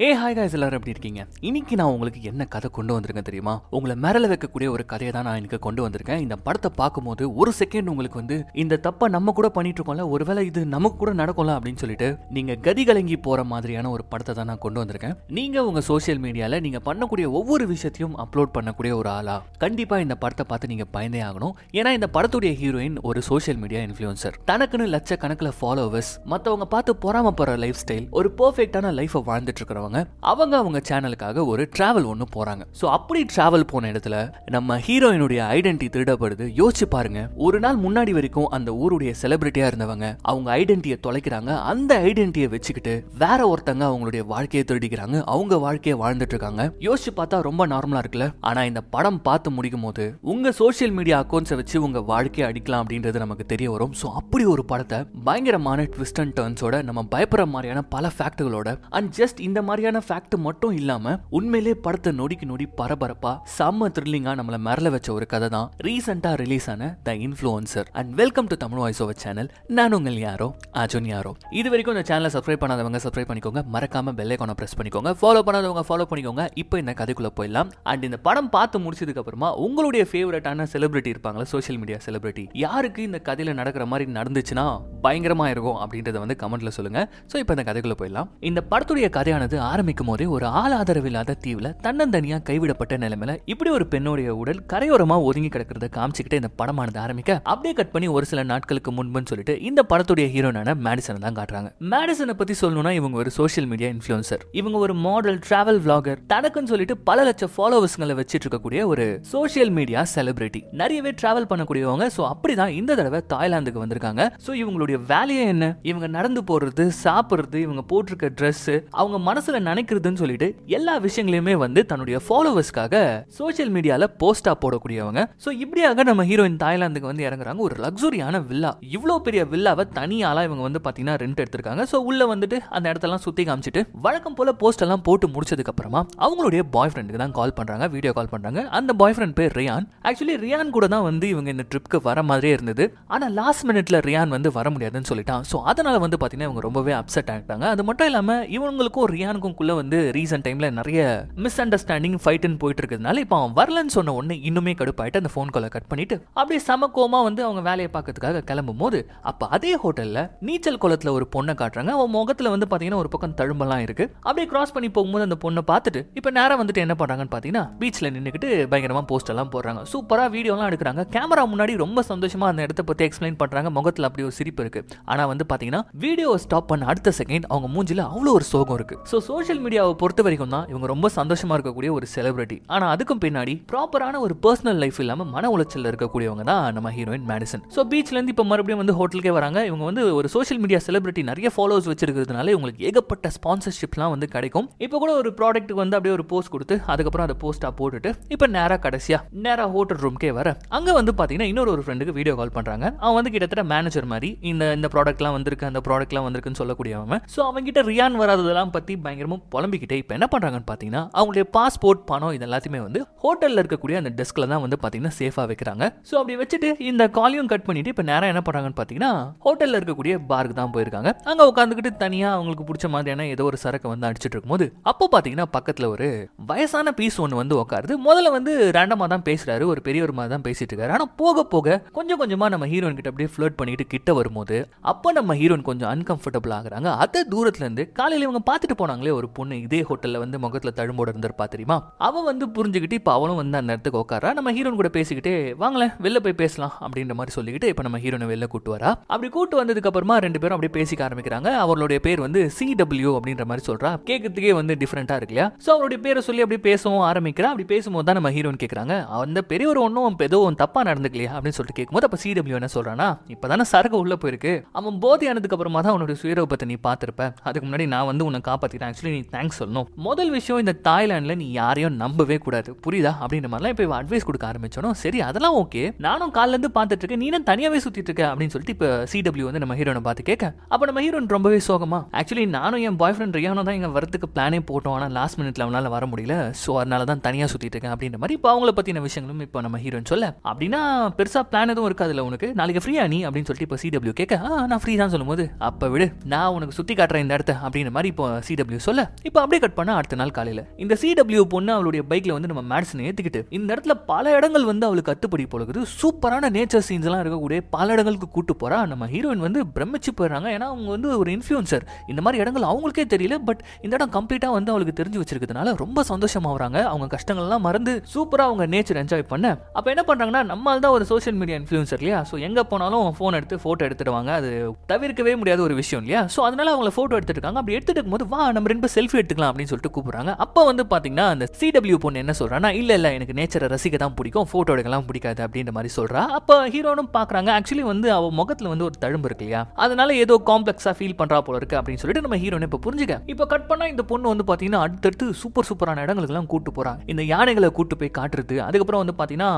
ஏ hi guys எல்லாரும் எப்படி இருக்கீங்க? இன்னைக்கு நான் உங்களுக்கு என்ன கதை கொண்டு வந்திருக்கேன் தெரியுமா? உங்களை மிரள வைக்கக்கூடிய ஒரு கதையை தான் நான் எனக்கு கொண்டு வந்திருக்கேன். இந்த படத்தை பார்க்கும்போது ஒரு செகண்ட் உங்களுக்கு வந்து இந்த தப்பை நம்ம கூட பண்ணிட்டு இருக்கோம்ல ஒருவேளை இது நமக்கு கூட நடக்கும்ல அப்படின்னு சொல்லிட்டு நீங்க கதி கலங்கி போற மாதிரியான ஒரு படத்தை தான் நான் கொண்டு வந்திருக்கேன். நீங்க உங்க சோஷியல் மீடியால நீங்க பண்ணக்கூடிய ஒவ்வொரு விஷயத்தையும் அப்லோட் பண்ணக்கூடிய ஒரு ஆளா கண்டிப்பா இந்த படத்தை பார்த்து நீங்க பயந்தே ஆகணும். ஏன்னா இந்த படத்துடைய ஹீரோயின் ஒரு சோஷியல் மீடியா இன்ஃபுளுசர் தனக்குன்னு லட்சக்கணக்கில் ஃபாலோவர்ஸ் மற்றவங்க பார்த்து பொறாமப்படுற லைஃப் ஸ்டைல் ஒரு பர்ஃபெக்டான லைஃபை வாழ்ந்துட்டு இருக்கிறவங்க அவங்க அவங்க சேனலுக்காக ஒரு டிராவல் ஒன்று போறாங்க. ஸோ அப்படி டிராவல் போன இடத்துல நம்ம ஹீரோயினுடைய ஐடென்டி திருடப்படுது. யோசிச்சு பாருங்க. ஒரு நாள் முன்னாடி வரைக்கும் அந்த ஊருடைய செலிபிரிட்டியா இருந்தவங்க அவங்க ஐடென்டியை தொலைக்கிறாங்க. அந்த ஐடென்டியை வச்சுக்கிட்டு வேற ஒருத்தங்க அவங்களுடைய வாழ்க்கையை திருடிக்கிறாங்க. அவங்க வாழ்க்கையை வாழ்ந்துட்டு இருக்காங்க. யோசிச்சு பார்த்தா ரொம்ப நார்மலா இருக்குல்ல? ஆனா இந்த படம் பார்த்து முடிக்கும் போது உங்க சோசியல் மீடியா அக்கௌண்ட்ஸை வச்சு உங்க வாழ்க்கையை அடிக்கலாம் அப்படின்றது நமக்கு தெரிய வரும். ஸோ அப்படி ஒரு படத்தை பயங்கரமான ட்விஸ்ட் அண்ட் டர்ன்ஸோட நம்ம பயப்படுற மாதிரியான பல ஃபேக்டுகளோட அண்ட் ஜஸ்ட் இந்த மாதிரி மாதிரியான ஃபேக்ட் மட்டும் இல்லாம உண்மையிலே படத்தை நொடிக்கு நொடி பரபரப்பா செம்ம த்ரில்லிங்கா நம்மள மிரள வச்ச ஒரு கதை தான் ரீசெண்டா ரிலீஸ் ஆன the influencer and welcome to Tamil voice over channel நான் உங்கள் யாரோ? அஜுன் யாரோ. இது வரைக்கும் இந்த சேனலை சப்ஸ்கிரைப் பண்ணாதவங்க சப்ஸ்கிரைப் பண்ணிக்கோங்க. மறக்காம பெல் ஐக்கானை பிரஸ் பண்ணிக்கோங்க. ஃபாலோ பண்ணாதவங்க ஃபாலோ பண்ணிக்கோங்க. இப்போ இந்த கதைக்குள்ள போயிடலாம். அண்ட் இந்த படம் பார்த்து முடிச்சதுக்கு அப்புறமா உங்களுடைய ஃபேவரட்டான செலிபிரிட்டி இருப்பாங்களா சோஷியல் மீடியா செலிபிரிட்டி யாருக்கு இந்த கதையில நடக்கிற மாதிரி நடந்துச்சுன்னா பயங்கரமா இருக்கும் அப்படின்றத வந்து கமெண்ட்ல சொல்லுங்க. ஸோ இப்போ இந்த கதைக்குள்ள போயிடலாம். இந்த படத்துடைய கதையானது ஆரம்பிக்கும் போதே ஒரு ஆள் ஆதரவில்லாத தீவில் தன்னந்தனியாக கைவிடப்பட்ட நிலைமையில இப்படி ஒரு பெண்ணுடைய உடல் கரையோரமா ஒதுங்கி கிடக்கிறத காமிச்சிக்கிட்டு இந்த படமானது ஆரம்பிக்க அப்படியே கட் பண்ணி ஒரு சில நாட்களுக்கு முன்புன்னு சொல்லிட்டு இந்த படத்துடைய ஹீரோனான மேடிசனை தான் காட்டுறாங்க. மேடிசனை பத்தி சொல்லணும்னா இவங்க ஒரு சோஷியல் மீடியா இன்ஃபுளுசர் இவங்க ஒரு மாடல் டிராவல் விளாகர் தனக்குன்னு சொல்லிட்டு பல லட்சம் ஃபாலோவர்ஸ்களை வச்சிட்டு இருக்கக்கூடிய ஒரு சோஷியல் மீடியா செலிபிரிட்டி நிறையவே டிராவல் பண்ணக்கூடியவங்க. ஸோ அப்படிதான் இந்த தடவை தாய்லாந்துக்கு வந்திருக்காங்க. ஸோ இவங்களுடைய வேலையே என்ன? இவங்க நடந்து போறது சாப்பிடுறது இவங்க போட்டிருக்க ட்ரெஸ் அவங்க மனசுல நினைக்கிறதுன்னு சொல்லிட்டு எல்லா விஷயங்களையுமே வந்து தன்னுடைய ஃபாலோவர்ஸ்க்காக சோஷியல் மீடியால போஸ்டா போடக்கூடியவங்க. ஸோ இப்படியாக நம்ம ஹீரோயின் தாய்லாந்துக்கு வந்து இறங்குறாங்க. ஒரு லக்ஸுரியான வில்லா இவ்வளோ பெரிய வில்லாவை தனியாளா இவங்க வந்து பாத்தீங்கன்னா ரெண்ட் எடுத்திருக்காங்க. ஸோ உள்ள வந்துட்டு அந்த இடத்தெல்லாம் சுத்தி காமிச்சிட்டு வழக்கம் போல போஸ்ட் எல்லாம் போட்டு முடிச்சதுக்கு அப்புறமா அவங்களுடைய பாய் ஃப்ரெண்டுக்கு தான் கால் பண்றாங்க வீடியோ கால் பண்றாங்க. அந்த பாய் ஃப்ரெண்ட் பேர் ரியான். ஆக்சுவலி ரியான் கூட தான் வந்து இவங்க இந்த ட்ரிப்க்கு வர மாதிரியே இருந்தது. ஆனா லாஸ்ட் மினிட்ல ரியான் வந்து வர முடியாதுன்னு சொல்லிட்டான். ஸோ அதனால வந்து பாத்தீங்கன்னா இவங்க ரொம்பவே அப்செட் ஆகிட்டாங்க அது மட்டும் இல்லாம இவங்களுக்கும் ரியானுக்கும் குள்ள வந்து ரீசன்ட் டைம்ல நிறைய மிஸ் அண்டர்ஸ்டாண்டிங் ஃபைட்டுன்னு போயிட்டு இருக்கிறதுனால இப்போ அவன் வரலன்னு சொன்ன உடனே இன்னுமே கடுப்பாயிட்டு அந்த ஃபோன் காலை கட் பண்ணிட்டு அப்படியே சமக்கோமா வந்து அவங்க வேலையை பார்க்கறதுக்காக கிளம்பும் போது அப்போ அதே ஹோட்டல்ல நீச்சல் குளத்துல ஒரு பொண்ணை காட்டுறாங்க. அவன் முகத்துல வந்து பாத்தீங்கன்னா ஒரு பக்கம் தழும்பெல்லாம் இருக்கு. அப்படியே கிராஸ் பண்ணி போகும்போது அந்த பொண்ணை பார்த்துட்டு இப்போ நேரம் வந்துட்டு என்ன பண்றாங்கன்னு பாத்தீங்கன்னா பீச்ல நின்றுக்கிட்டு பயங்கரமா போஸ்ட் எல்லாம் போடுறாங்க. சூப்பரா வீடியோலாம் எடுக்கிறாங்க. கேமரா முன்னாடி ரொம்ப சந்தோஷமா அந்த இடத்த பத்தி எக்ஸ்பிளைன் பண்றாங்க. முகத்துல அப்படி ஒரு சிரிப்பு இருக்கு. ஆனா வந்து பாத்தீங்கன்னா வீடியோ ஸ்டாப் பண்ண அடுத்த செகண்ட் அவங்க மூஞ்சில அவ்வளோ ஒரு சோகம் இருக்கு. ஸோ சோஷியல் மீடியாவை பொறுத்த வரைக்கும் தான் இவங்க ரொம்ப சந்தோஷமா இருக்கக்கூடிய ஒரு செலிபிரிட்டி ஆனா அதுக்கும் பின்னாடி ப்ராப்பரான ஒரு பர்சனல் லைஃப் இல்லாம மன உளைச்சல் இருக்கக்கூடியவங்க தான் நம்ம ஹீரோயின் மேடிசன் ஸோ பீச்ல இருந்து இப்போ மறுபடியும் வந்து ஹோட்டலுக்கே வராங்க. இவங்க வந்து ஒரு சோஷியல் மீடியா செலிபிரிட்டி நிறைய ஃபாலோவர்ஸ் வச்சிருக்கிறதுனால இவங்களுக்கு ஏகப்பட்ட ஸ்பான்சர்ஷிப்லாம் வந்து கிடைக்கும். இப்போ கூட ஒரு ப்ராடக்ட்டுக்கு வந்து அப்படியே ஒரு போஸ்ட் கொடுத்து அதுக்கப்புறம் அதை போஸ்டா போட்டுட்டு இப்போ நேரா கடைசியா நேரா ஹோட்டல் ரூம்க்கே வர அங்க வந்து பாத்தீங்கன்னா இன்னொரு ஒரு ஃப்ரெண்டுக்கு வீடியோ கால் பண்றாங்க. அவன் வந்து கிட்டத்தட்ட மேனேஜர் மாதிரி இந்த இந்த ப்ராடக்ட்லாம் வந்திருக்கு அந்த ப்ராடக்ட்லாம் வந்திருக்குன்னு சொல்லக்கூடியவன். ஸோ அவங்ககிட்ட ரியான் வராததெல்லாம் பத்தி பயங்கரமா புலம்பிக்கிட்டே இப்போ என்ன பண்ணுறாங்கன்னு பார்த்தீங்கன்னா அவங்களுடைய பாஸ்போர்ட் பணம் இது எல்லாத்தையுமே வந்து ஹோட்டலில் இருக்கக்கூடிய அந்த டெஸ்க்ல தான் வந்து பார்த்தீங்கன்னா சேஃபாக வைக்கிறாங்க. ஸோ அப்படி வச்சுட்டு இந்த காலையும் கட் பண்ணிட்டு இப்போ நேரம் என்ன பண்ணுறாங்கன்னு பார்த்தீங்கன்னா ஹோட்டல்ல இருக்கக்கூடிய பாருக்கு தான் போயிருக்காங்க. அங்க உட்காந்துக்கிட்டு தனியாக அவங்களுக்கு பிடிச்ச மாதிரியான ஏதோ ஒரு சரக்கு வந்து அடிச்சிட்டு இருக்கும்போது அப்போ பார்த்தீங்கன்னா பக்கத்தில் ஒரு வயசான பீஸ் ஒன்று வந்து உட்காருது. முதல்ல வந்து ரேண்டமாக தான் பேசுகிறாரு ஒரு பெரியவர் மாதிரி தான் பேசிட்டு இருக்காரு. ஆனால் போக போக கொஞ்சம் கொஞ்சமாக நம்ம ஹீரோயின் கிட்ட அப்படியே ஃப்ளோட் பண்ணிட்டு கிட்ட வரும்போது அப்போ நம்ம ஹீரோயின் கொஞ்சம் அன்கம்ஃபர்டபுள் ஆகுறாங்க. அதை தூரத்துலேருந்து காலையில் இவங்க பார்த்துட்டு போனாங்க போனாங்களே ஒரு பொண்ணு இதே ஹோட்டல்ல வந்து முகத்துல தழும்போட இருந்திருப்பா தெரியுமா? அவ வந்து புரிஞ்சுக்கிட்டு இப்போ அவனும் வந்து அந்த இடத்துக்கு உட்காரா நம்ம ஹீரோன் கூட பேசிக்கிட்டே வாங்களேன் வெளில போய் பேசலாம் அப்படின்ற மாதிரி சொல்லிக்கிட்டு இப்போ நம்ம ஹீரோனை வெளில கூட்டு வரா. அப்படி கூட்டு வந்ததுக்கு அப்புறமா ரெண்டு பேரும் அப்படியே பேசிக்க ஆரம்பிக்கிறாங்க. அவர்களுடைய பேர் வந்து சி டபிள்யூ அப்படின்ற மாதிரி சொல்றா. கேட்கறதுக்கே வந்து டிஃப்ரெண்டா இருக்கு இல்லையா? ஸோ அவருடைய பேரை சொல்லி அப்படி பேசவும் ஆரம்பிக்கிறா. அப்படி பேசும்போது தான் நம்ம ஹீரோன் கேட்குறாங்க அந்த பெரியவர் ஒன்றும் ஏதோ தப்பா நடந்துக்கலையா? அப்படின்னு சொல்லிட்டு கேட்கும்போது அப்போ சிடபிள்யூ என்ன சொல்றானா இப்போதானே சரக்கு உள்ள போயிருக்கு. அவன் போதை ஆனதுக்கு அப்புறமா தான் உன்னோட சுயரூபத்தை நீ பார்த்திருப்ப. அதுக்கு முன்னாடி நான் வந்து உன்னை காப்பாத்திட்டேன். ஆக்சுவலி நீ தேங்க்ஸ் சொல்லணும். முதல் விஷயம் இந்த தாய்லாந்துல நீ யாரையும் நம்பவே கூடாது. புரியுதா? அப்படின்ற மாதிரிலாம் இப்போ அட்வைஸ் கொடுக்க ஆரம்பிச்சோனோ சரி அதெல்லாம் ஓகே நானும் காலிலேருந்து பார்த்துட்டு இருக்கேன். நீ தனியாகவே சுற்றிட்டு இருக்க அப்படின்னு சொல்லிட்டு இப்போ சிடபிள்யூ வந்து நம்ம ஹீரோனை பார்த்து கேட்க. அப்போ நம்ம ஹீரோன் ரொம்பவே சோகமா? ஆக்சுவலி நானும் என் பாய் ஃப்ரெண்ட் ரியானோ தான் எங்கள் வரத்துக்கு பிளானே போட்டோம். ஆனால் லாஸ்ட் மினிட்ல அவனால் வர முடியல. ஸோ அதனால தான் தனியாக சுற்றிட்டு இருக்கேன் அப்படின்ற மாதிரி இப்போ அவங்கள பற்றின விஷயங்களும் இப்போ நம்ம ஹீரோன் சொல்ல. அப்படின்னா பெருசா பிளான் எதுவும் இருக்காதுல்ல உனக்கு. நாளைக்கு ஃப்ரீயா நீ? அப்படின்னு சொல்லிட்டு இப்போ சிடபிள்யூ கேட்க ஆ நான் ஃப்ரீ தான் சொல்லும்போது அப்போ விடு. நான் உனக்கு சுற்றி காட்டுறேன் இந்த இடத்த அப்படின்ற மாதிரி இப்போ சிடபிள்யூ சொல்ல. இப்போ அப்படியே கட் பண்ண அடுத்த நாள் காலையில. இந்த சிடபிள்யூ பொண்ணு அவளுடைய பைக்ல வந்து நம்ம மேடிசன் ஏத்துக்கிட்டு இந்த இடத்துல பல இடங்கள் வந்து அவளுக்கு கத்துப்படி போலகுது சூப்பரான நேச்சர் சீன்ஸ் எல்லாம் இருக்கக்கூடிய பல இடங்களுக்கு கூட்டு போறா. நம்ம ஹீரோயின் வந்து பிரமிச்சு போயிடுறாங்க. ஏன்னா அவங்க வந்து ஒரு இன்ஃபுளுசர் இந்த மாதிரி இடங்கள் அவங்களுக்கே தெரியல பட் இந்த இடம் கம்ப்ளீட்டா வந்து அவளுக்கு தெரிஞ்சு வச்சிருக்கிறதுனால ரொம்ப சந்தோஷமாகறாங்க அவங்க கஷ்டங்கள்லாம் மறந்து சூப்பரா அவங்க நேச்சர் என்ஜாய் பண்ண. அப்ப என்ன பண்றாங்கன்னா நம்மால் தான் ஒரு சோஷியல் மீடியா இன்ஃபுளுசர் இல்லையா? ஸோ எங்க போனாலும் ஃபோன் எடுத்து போட்டோ எடுத்துடுவாங்க. அது தவிர்க்கவே முடியாத ஒரு விஷயம் இல்லையா? ஸோ அதனால அவங்கள போட்டோ எடுத்துட்டு இருக்காங்க. அப்படி எடுத்துட்டு இருக்கும்போது வா நம்ம ரெண்டு செல்ஃபி எடுத்துக்கலாம் அப்படின்னு சொல்லிட்டு கூப்பிடுறாங்க. அப்போ வந்து பாத்தீங்கன்னா அந்த சிடபிள்யூ பொண்ணு என்ன சொல்கிறான்னா இல்ல இல்லை எனக்கு நேச்சரை ரசிக்க தான் பிடிக்கும். போட்டோ எடுக்கலாம் பிடிக்காது அப்படின்ற மாதிரி சொல்றா. அப்போ ஹீரோனும் பாக்குறாங்க. ஆக்சுவலி வந்து அவ முகத்துல வந்து ஒரு தழும்பு இருக்கு இல்லையா? அதனால ஏதோ காம்ப்ளெக்ஸா ஃபீல் பண்றா போல இருக்கு அப்படின்னு சொல்லிட்டு நம்ம ஹீரோனை இப்போ புரிஞ்சுக்க. இப்போ கட் பண்ணால் இந்த பொண்ணு வந்து பாத்தீங்கன்னா அடுத்தடுத்து சூப்பர் சூப்பரான இடங்களுக்குலாம் கூட்டு போகிறாங்க இந்த யானைகளை கூட்டு போய் காட்டுறது. அதுக்கப்புறம் வந்து பாத்தீங்கன்னா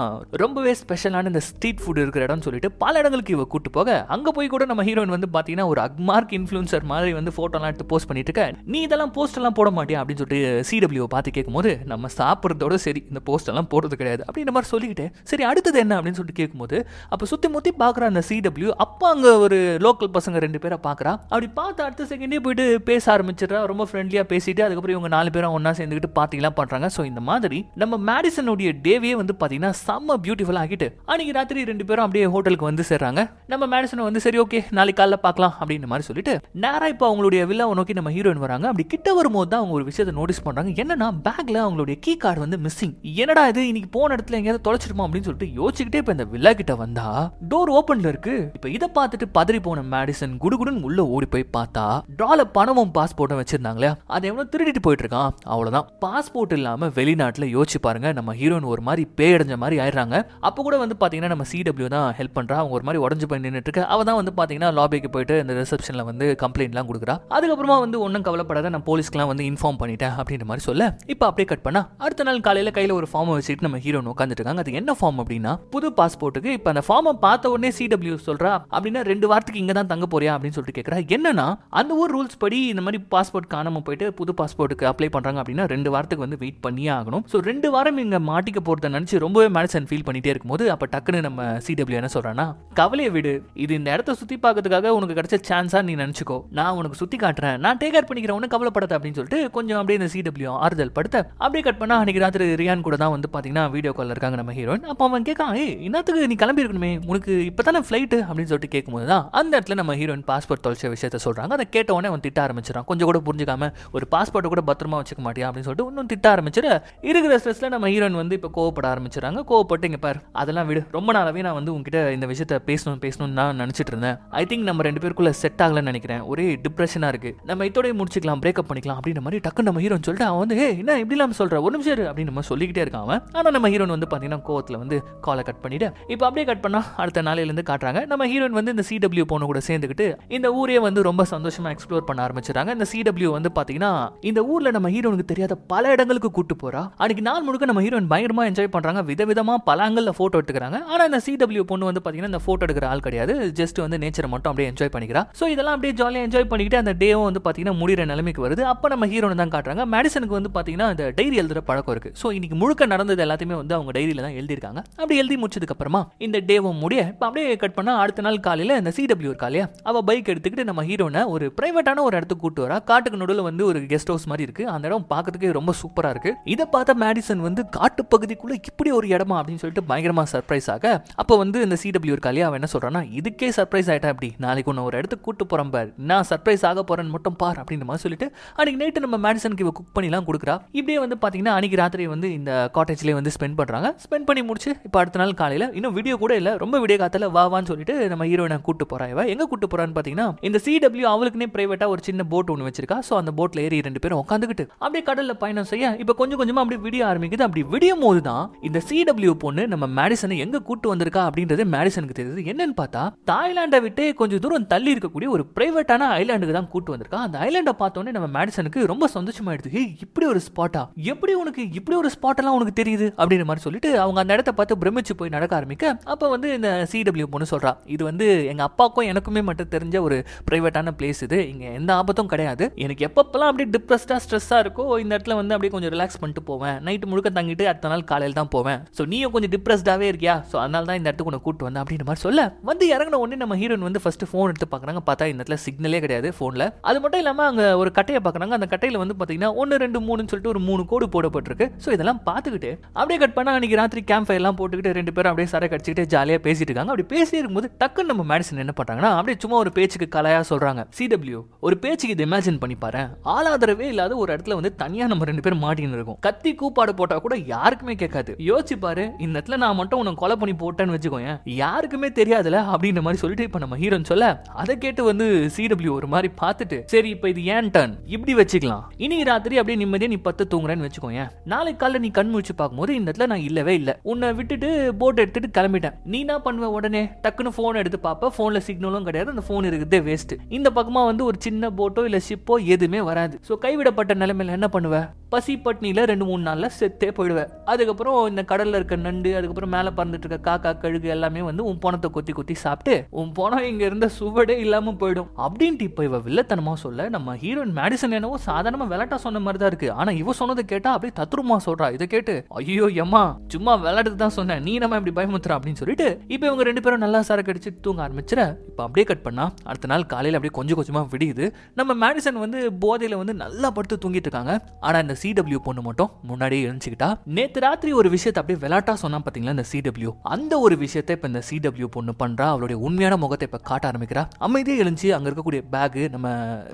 ரொம்பவே ஸ்பெஷலான இந்த ஸ்ட்ரீட் ஃபுட் இருக்கிற இடம்னு சொல்லிட்டு பல இடங்களுக்கு இவ கூட்டு போக. அங்க போய் கூட நம்ம ஹீரோயின் வந்து பார்த்தீங்கன்னா ஒரு அக்மார்க் இன்ஃப்ளூன்சர் மாதிரி வந்து ஃபோட்டோலாம் எடுத்து போஸ்ட் பண்ணிட்டு இருக்க. நீ இதெல்லாம் போஸ்ட் எல்லாம் போட மாட்டேன் அப்படின்னு சொல்லிட்டு சிடபிள்யூ பார்த்து கேட்கும்போது நம்ம சாப்பிட்றதோட சரி இந்த போஸ்ட் எல்லாம் போடுறது கிடையாது அப்படின்ற மாதிரி சொல்லிக்கிட்டு சரி அடுத்தது என்ன அப்படின்னு சொல்லிட்டு கேட்கும்போது அப்போ சுத்தி முத்தி பார்க்குற அந்த சிடபிள்யூ அப்போ அங்க ஒரு லோக்கல் பசங்க ரெண்டு பேரை பார்க்குறா. அப்படி பார்த்து அடுத்த செகண்டே போயிட்டு பேச ஆரம்பிச்சிடறா. ரொம்ப ஃப்ரெண்ட்லியாக பேசிட்டு அதுக்கப்புறம் இவங்க நாலு பேரும் ஒன்றா சேர்ந்துக்கிட்டு பார்ட்டிலாம் பண்ணுறாங்க ஸோ இந்த மாதிரி நம்ம மேடிசனுடைய டேவே வந்து பார்த்தீங்கன்னா செம்ம பியூட்டிஃபுல் ஆகிட்டு அன்னைக்கு ராத்திரி ரெண்டு பேரும் அப்படியே ஹோட்டலுக்கு வந்து சேர்றாங்க. நம்ம மேடிசனை வந்து சரி ஓகே நாளைக்கு காலைல பார்க்கலாம் அப்படின்ற மாதிரி சொல்லிட்டு நேராக இப்போ அவங்களுடைய வில்லாவை நோக்கி நம்ம ஹீரோயின் வராங்க. அப்படி கிட்ட வரும்போது தான் அவங்க ஒரு விஷயத்தை நோட்டீஸ் பண்ணுறாங்க என்னன்னா பேக்ல அவங்களுடைய கீ கார்டு வந்து மிஸ்ஸிங் என்னடா இது இன்னைக்கு போன இடத்துல எங்கேயாவது தொலைச்சிருமா அப்படின்னு சொல்லிட்டு யோசிச்சுக்கிட்டே இப்போ இந்த வில்லா கிட்ட வந்தா டோர் ஓப்பன்ல இருக்கு. இப்போ இதை பார்த்துட்டு பதறி போன மேடிசன் குடுகுடுன்னு உள்ள ஓடி போய் பார்த்தா ட்ரால பணமும் பாஸ்போர்ட்டும் வச்சிருந்தாங்களே. அதை எவ்வளோ திருடிட்டு போயிட்டு இருக்கான் அவ்வளவுதான். பாஸ்போர்ட் இல்லாம வெளிநாட்டுல யோசிச்சு பாருங்க நம்ம ஹீரோயின் ஒரு மாதிரி பேயடைஞ்ச மாதிரி ஆயிடுறாங்க. அப்போ கூட வந்து பாத்தீங்கன்னா நம்ம சிடபிள்யூ தான் ஹெல்ப் பண்றா. அவங்க ஒரு மாதிரி உடஞ்சு போய் நின்றுட்டு இருக்க. அவ தான் வந்து பாத்தீங்கன்னா லாபிக்கு போயிட்டு இந்த ரிசப்ஷன்ல வந்து கம்ப்ளைண்ட்லாம் கொடுக்குறா. அதுக்கப்புறமா வந்து ஒன்றும் கவலைப்படாத நம்ம நான் போலீஸ்க்குலாம் வந்து இன்ஃபார்ம் பண்ணிட்டேன் அப்படின்ற மாதிரி சொல்ல இப்போ அப்படியே கட் பண்ணா அடுத்த நாள் காலையில் கையில் ஒரு ஃபார்மை வச்சுட்டு நம்ம ஹீரோன் உட்காந்துட்டு இருக்காங்க. அது என்ன ஃபார்ம் அப்படின்னா புது பாஸ்போர்ட்டுக்கு இப்போ அந்த ஃபார்மை பார்த்த உடனே சிடபிள்யூ சொல்கிறா அப்படின்னா ரெண்டு வாரத்துக்கு இங்கே தான் தங்க போறியா? அப்படின்னு சொல்லிட்டு கேட்குறா என்னன்னா அந்த ஊர் ரூல்ஸ் படி இந்த மாதிரி பாஸ்போர்ட் காணாமல் போயிட்டு புது பாஸ்போர்ட்டுக்கு அப்ளை பண்ணுறாங்க அப்படின்னா ரெண்டு வாரத்துக்கு வந்து வெயிட் பண்ணியே ஆகணும். ஸோ ரெண்டு வாரம் இங்கே மாட்டிக்க போகிறத நினச்சி ரொம்பவே மேனசன் ஃபீல் பண்ணிட்டே இருக்கும்போது அப்போ டக்குன்னு நம்ம சிடபிள்யூ என்ன சொல்கிறான்னா கவலையை விடு. இது இந்த இடத்த சுற்றி பார்க்கறதுக்காக உனக்கு கிடைச்ச சான்ஸாக நீ நினச்சிக்கோ. நான் உனக்கு சுற்றி காட்டுறேன். நான் டேக் கேர் பண்ணிக்கிறேன். ஒன்றும் கவலைப்படாத அப்படின்னு சொல்லிட்டு கொஞ்சம் அப்படியே இந்த சிடபிள்யூ ஆறுதல் படுத்த அப்படியே கட் பண்ணா அன்னைக்கு ராத்திரி ரியான் கூட தான் வந்து பாத்தீங்கன்னா வீடியோ காலில் இருக்காங்க நம்ம ஹீரோயின் அப்போ அவன் கேட்கான் ஏய் இன்னத்துக்கு நீ கிளம்பி இருக்கணுமே? உனக்கு இப்பதானே ஃப்ளைட்டு அப்படின்னு சொல்லிட்டு கேட்கும்போது தான் அந்த இடத்துல நம்ம ஹீரோயின் பாஸ்போர்ட் தொலைச்ச விஷயத்த சொல்றாங்க. அதை கேட்ட உடனே அவன் திட்ட ஆரம்பிச்சிடான் கொஞ்சம் கூட புரிஞ்சுக்காம ஒரு பாஸ்போர்ட்டை கூட பத்திரமா வச்சுக்க மாட்டியா அப்படின்னு சொல்லிட்டு இன்னும் திட்ட ஆரம்பிச்சிட. இருக்கிற ஸ்ட்ரெஸ்ல நம்ம ஹீரோயின் வந்து இப்போ கோவப்பட ஆரம்பிச்சிடறாங்க. கோவப்பட்டு இங்க பாரு அதெல்லாம் விடு. ரொம்ப நாளாவே நான் வந்து உங்ககிட்ட இந்த விஷயத்த பேசணும் பேசணும்னு நான் நினைச்சிட்டு இருந்தேன். ஐ திங்க் நம்ம ரெண்டு பேருக்குள்ள செட் ஆகலன்னு நினைக்கிறேன். ஒரே டிப்ரெஷனா இருக்கு. நம்ம இதோடய முடிச்சுக்கலாம். பிரேக்கப் பண்ணிக்கலாம் அப்படின்ற மாதிரி டக்கு நம்ம ஹீரோன் சொல்லிட்டு அவன் வந்து ஏ என்ன இப்படி இல்லாமல் சொல்கிற ஒரு நிமிஷம் அப்படின்னு நம்ம சொல்லிக்கிட்டே இருக்கான் அவன். ஆனா நம்ம ஹீரோன் வந்து பாத்தீங்கன்னா கோவத்துல வந்து காலை கட் பண்ணிட்டு இப்போ அப்படியே கட் பண்ணா அடுத்த நாளையில இருந்து காட்டுறாங்க. நம்ம ஹீரோயின் வந்து இந்த சிடபிள்யூ பொண்ணு கூட சேர்ந்துக்கிட்டு இந்த ஊரே வந்து ரொம்ப சந்தோஷமா எக்ஸ்ப்ளோர் பண்ண ஆரம்பிச்சிடறாங்க. இந்த சிடபிள்யூ வந்து பாத்தீங்கன்னா இந்த ஊர்ல நம்ம ஹீரோனுக்கு தெரியாத பல இடங்களுக்கு கூட்டு போறா. அன்னைக்கு நாள் முழுக்க நம்ம ஹீரோயின் பயங்கரமா என்ஜாய் பண்றாங்க. விதவிதமாக பல ஆங்கிள் ஃபோட்டோ எடுத்துக்கிறாங்க. ஆனா இந்த சிடபிள்யூ பொண்ணு வந்து பார்த்தீங்கன்னா இந்த ஃபோட்டோ எடுக்கிற ஆள் கிடையாது. ஜஸ்ட் வந்து நேச்சரை மட்டும் அப்படியே என்ஜாய் பண்ணிக்கிறா. ஸோ இதெல்லாம் அப்படியே ஜாலியாக என்ஜாய் பண்ணிக்கிட்டு அந்த டேவும் வந்து பாத்தீங்கன்னா முடிகிற நிலைமைக்கு வருது. அப்போ நம்ம ஹீரோனை தான் காட்டுறாங்க. மேடிசனுக்கு வந்து பார்த்தீங்கன்னா இந்த டைரி எழுதுற பழக்கம் இருக்கு. ஸோ இன்னைக்கு முழுக்க நடந்தது எல்லாத்தையுமே வந்து அவங்க டைரியில தான் எழுதியிருக்காங்க. அப்படி எழுதி முடிச்சதுக்கு அப்புறமா இந்த டேவும் முடிய இப்போ அப்படியே கட் பண்ணால் அடுத்த நாள் காலையில் இந்த சிடபிள்யூ இருக்கா இல்லையா? அவள் பைக் எடுத்துக்கிட்டு நம்ம ஹீரோனை ஒரு பிரைவேட்டான ஒரு இடத்துக்கு கூட்டு வரா. காட்டுக்கு நடுவில் வந்து ஒரு கெஸ்ட் ஹவுஸ் மாதிரி இருக்கு. அந்த இடம் பார்க்கறதுக்கே ரொம்ப சூப்பராக இருக்கு. இதை பார்த்த மேடிசன் வந்து காட்டு பகுதிக்குள்ள இப்படி ஒரு இடமா அப்படின்னு சொல்லிட்டு பயங்கரமாக சர்ப்ரைஸ் ஆக அப்போ வந்து இந்த சிடபிள்யூ இருக்கா இல்லையா? அவன் என்ன சொல்கிறான்னா இதுக்கே சர்ப்ரைஸ் ஆயிட்டா அப்படி நாளைக்கு ஒன்று ஒரு இடத்துக்கு கூட்டு போகிறேன் பார். நான் சர்ப்ரைஸ் ஆக போகிறேன்னு மட்டும் பார் அப்படின்ற மாதிரி சொல்லிட்டு அன்னைக்கு நைட்டு நம்ம மேடிசனுக்கு இவ குக் பண்ணிலாம் கொடுக்குறா. இப்படியே வந்து பார்த்தீங்கன்னா அன்னைக்கு ராத்திரி வந்து இந்த காட்டேஜ்லேயே வந்து ஸ்பெண்ட் பண்ணுறாங்க ஸ்பெண்ட் பண்ணி முடிச்சு இப்போ அடுத்த நாள் காலையில இன்னும் வீடியோ கூட இல்ல ரொம்ப வீடியோ காத்துல வாவான்னு சொல்லிட்டு நம்ம ஹீரோயினை கூட்டு போகிறா இவ. எங்க கூட்டு போறான்னு பாத்தீங்கன்னா இந்த சிடபிள்யூ அவளுக்குனே ப்ரைவேட்டாக ஒரு சின்ன போட் ஒன்று வச்சிருக்கா. ஸோ அந்த போட்டில் ஏறி ரெண்டு பேரும் உட்காந்துக்கிட்டு அப்படியே கடலில் பயணம் செய்ய இப்போ கொஞ்சம் கொஞ்சமாக அப்படியே விடிய ஆரம்பிக்குது. அப்படி விடியும் போது தான் இந்த சிடபிள்யூ பொண்ணு நம்ம மேடிசனை எங்க கூட்டு வந்திருக்கா அப்படின்றது மேடிசனுக்கு தெரியுது. என்னன்னு பார்த்தா தாய்லாண்டை விட்டு கொஞ்சம் தூரம் தள்ளி இருக்கக்கூடிய ஒரு பிரைவேட்டான ஐலாண்டுக்கு தான் கூட்டு வந்திருக்கா. அந்த ஐலாண்டை பார்த்தோன்னே நம்ம மேடிசனுக்கு ரொம்ப சந்தோஷமாயிடுது. ஹே இப்படி ஒரு ஸ்பாட்டா எப்படி உனக்கு இப்படி ஒரு ஸ்பாட் எல்லாம் உனக்கு தெரியுது? அப்படின்ற மாதிரி சொல்லிட்டு அவங்க அந்த இடத்த பார்த்து பிரமிச்சு போய் நடக்க ஆரம்பிக்க அப்போ வந்து இந்த சிடபிள்யூ பொண்ணு சொல்றா இது வந்து எங்க அப்பாவுக்கும் எனக்குமே மட்டும் தெரிஞ்ச ஒரு பிரைவேட்டான பிளேஸ் இது. இங்க எந்த ஆபத்தும் கிடையாது. எனக்கு எப்பப்பெல்லாம் அப்படியே டிப்ரெஸ்டா ஸ்ட்ரெஸ்ஸா இருக்கோ இந்த இடத்துல வந்து அப்படியே கொஞ்சம் ரிலாக்ஸ் பண்ணிட்டு போவேன். நைட்டு முழுக்க தங்கிட்டு அடுத்த நாள் காலையில் தான் போவேன். ஸோ நீயும் கொஞ்சம் டிப்ரெஸ்டாவே இருக்கியா? ஸோ அதனால தான் இந்த இடத்துக்கு உன்னை கூட்டு வந்தேன். அப்படின்ற மாதிரி சொல்ல வந்து இறங்கின உடனே நம்ம ஹீரோயின் வந்து ஃபர்ஸ்ட் ஃபோன் எடுத்து பார்க்குறாங்க. பார்த்தா இந்த இடத்துல சிக்னலே கிடையாது ஃபோனில் அது மட்டும் இல்லாமல் அங்கே ஒரு கட்டை கட்டையை பார்க்குறாங்க. அந்த கட்டையில் வந்து பார்த்தீங்கன்னா ஒன்று ரெண்டு மூணுன்னு சொல்லிட்டு ஒரு மூணு கோடு போடப்பட்டிருக்கு. ஸோ இதெல்லாம் பார்த்துக்கிட்டு அப்படியே கட் பண்ணால் அன்னைக்கு ராத்திரி கேம்ப் எல்லாம் போட்டுக்கிட்டு ரெண்டு பேரும் அப்படியே சரை கடிச்சிக்கிட்டு ஜாலியாக பேசிட்டு இருக்காங்க. அப்படி பேசி இருக்கும்போது டக்குன்னு நம்ம மேடிசன் என்ன பண்றாங்கன்னா அப்படியே சும்மா ஒரு பேச்சுக்கு கலையா சொல்றாங்க. சிடபிள்யூ ஒரு பேச்சுக்கு இது இமேஜின் பண்ணி பாரு ஆளாதரவே இல்லாத ஒரு இடத்துல வந்து தனியா நம்ம ரெண்டு பேரும் மாட்டின்னு இருக்கும். கத்தி கூப்பாடு போட்டா கூட யாருக்குமே கேட்காது. யோசிச்சு பாரு இந்த இடத்துல நான் மட்டும் உனக்கு கொலை பண்ணி போட்டேன்னு வச்சுக்கோங்க யாருக்குமே தெரியாதுல அப்படின்ற மாதிரி சொல்லிட்டு இப்போ நம்ம ஹீரோன்னு சொல்ல அதை கேட்டு வந்து சிடபிள்யூ ஒரு மாதிரி பார்த்துட்டு சரி இப்ப இது ஏன் டர்ன் இப்படி வச்சுக்கலாம். இனி ராத்திரி அப்படியே நிம்மதியா நீ பத்து தூங்குறேன்னு வச்சுக்கோங்க நாளைக்கு காலையில் நீ கண் முடிச்சு பார்க்கும்போது இந்த இடத்துல நான் இல்லவே இல்லை. உன்னை விட்டுட்டு போட் எடுத்துட்டு கிளம்பிட்டேன். நீ என்ன பண்ணுவ உடனே? டக்குன்னு ஃபோன் எடுத்து பார்ப்ப. ஃபோனில் சிக்னலும் கிடையாது. அந்த ஃபோன் இருக்குதே வேஸ்ட் இந்த பக்கமாக வந்து ஒரு சின்ன போட்டோ இல்லை ஷிப்போ எதுவுமே வராது. ஸோ கைவிடப்பட்ட நிலைமையில என்ன பண்ணுவேன் பசி பட்னியில் ரெண்டு மூணு நாள்ல செத்தே போயிடுவேன் அதுக்கப்புறம் இந்த கடல்ல இருக்க நண்டு அதுக்கப்புறம் மேல பறந்துட்டு இருக்க காக்கா கழுகு எல்லாமே வந்து உன் பணத்தை கொத்தி கொத்தி சாப்பிட்டு உன் பணம் இங்கே இருந்த சுவடே இல்லாமல் போயிடும். அப்படின்ட்டு இப்போ இவ வில்லத்தனமா சொல்ல நம்ம ஹீரோயின் மேடிசன் என்னவோ சாதாரணமாக விளாட்டா சொன்ன மாதிரி தான் இருக்கு. ஆனால் இவ சொன்னதை கேட்டா அப்படியே தத்ருமா சொல்றா. இதை கேட்டு ஐயோ எம்மா சும்மா விளாடுறது தான் சொன்னேன். நீ நம்ம இப்படி பயமுத்துற அப்படின்னு சொல்லிட்டு இப்போ இவங்க ரெண்டு பேரும் நல்லா சரக்கு அடிச்சு தூங்க ஆரம்பிச்சிட இப்போ அப்படியே கட் பண்ணா அடுத்த நாள் காலையில் அப்படியே கொஞ்சம் கொஞ்சமாக விடியுது. நம்ம மேடிசன் வந்து போதையில் வந்து நல்லா படுத்து தூங்கிட்டு இருக்காங்க. ஆனால் இந்த சிடபிள்யூ பொண்ணு மட்டும் முன்னாடியே எழுந்துச்சுக்கிட்டா. நேத்து ராத்திரி ஒரு விஷயத்தை அப்படியே விளையாட்டா சொன்னா பாத்தீங்களா இந்த சிடபிள்யூ அந்த ஒரு விஷயத்தை இப்ப இந்த சிடபிள்யூ பொண்ணு பண்றா அவளுடைய உண்மையான முகத்தை இப்ப காட்ட ஆரம்பிக்கிறா. அமைதியே எழுந்துச்சு அங்க இருக்கக்கூடிய பேகு நம்ம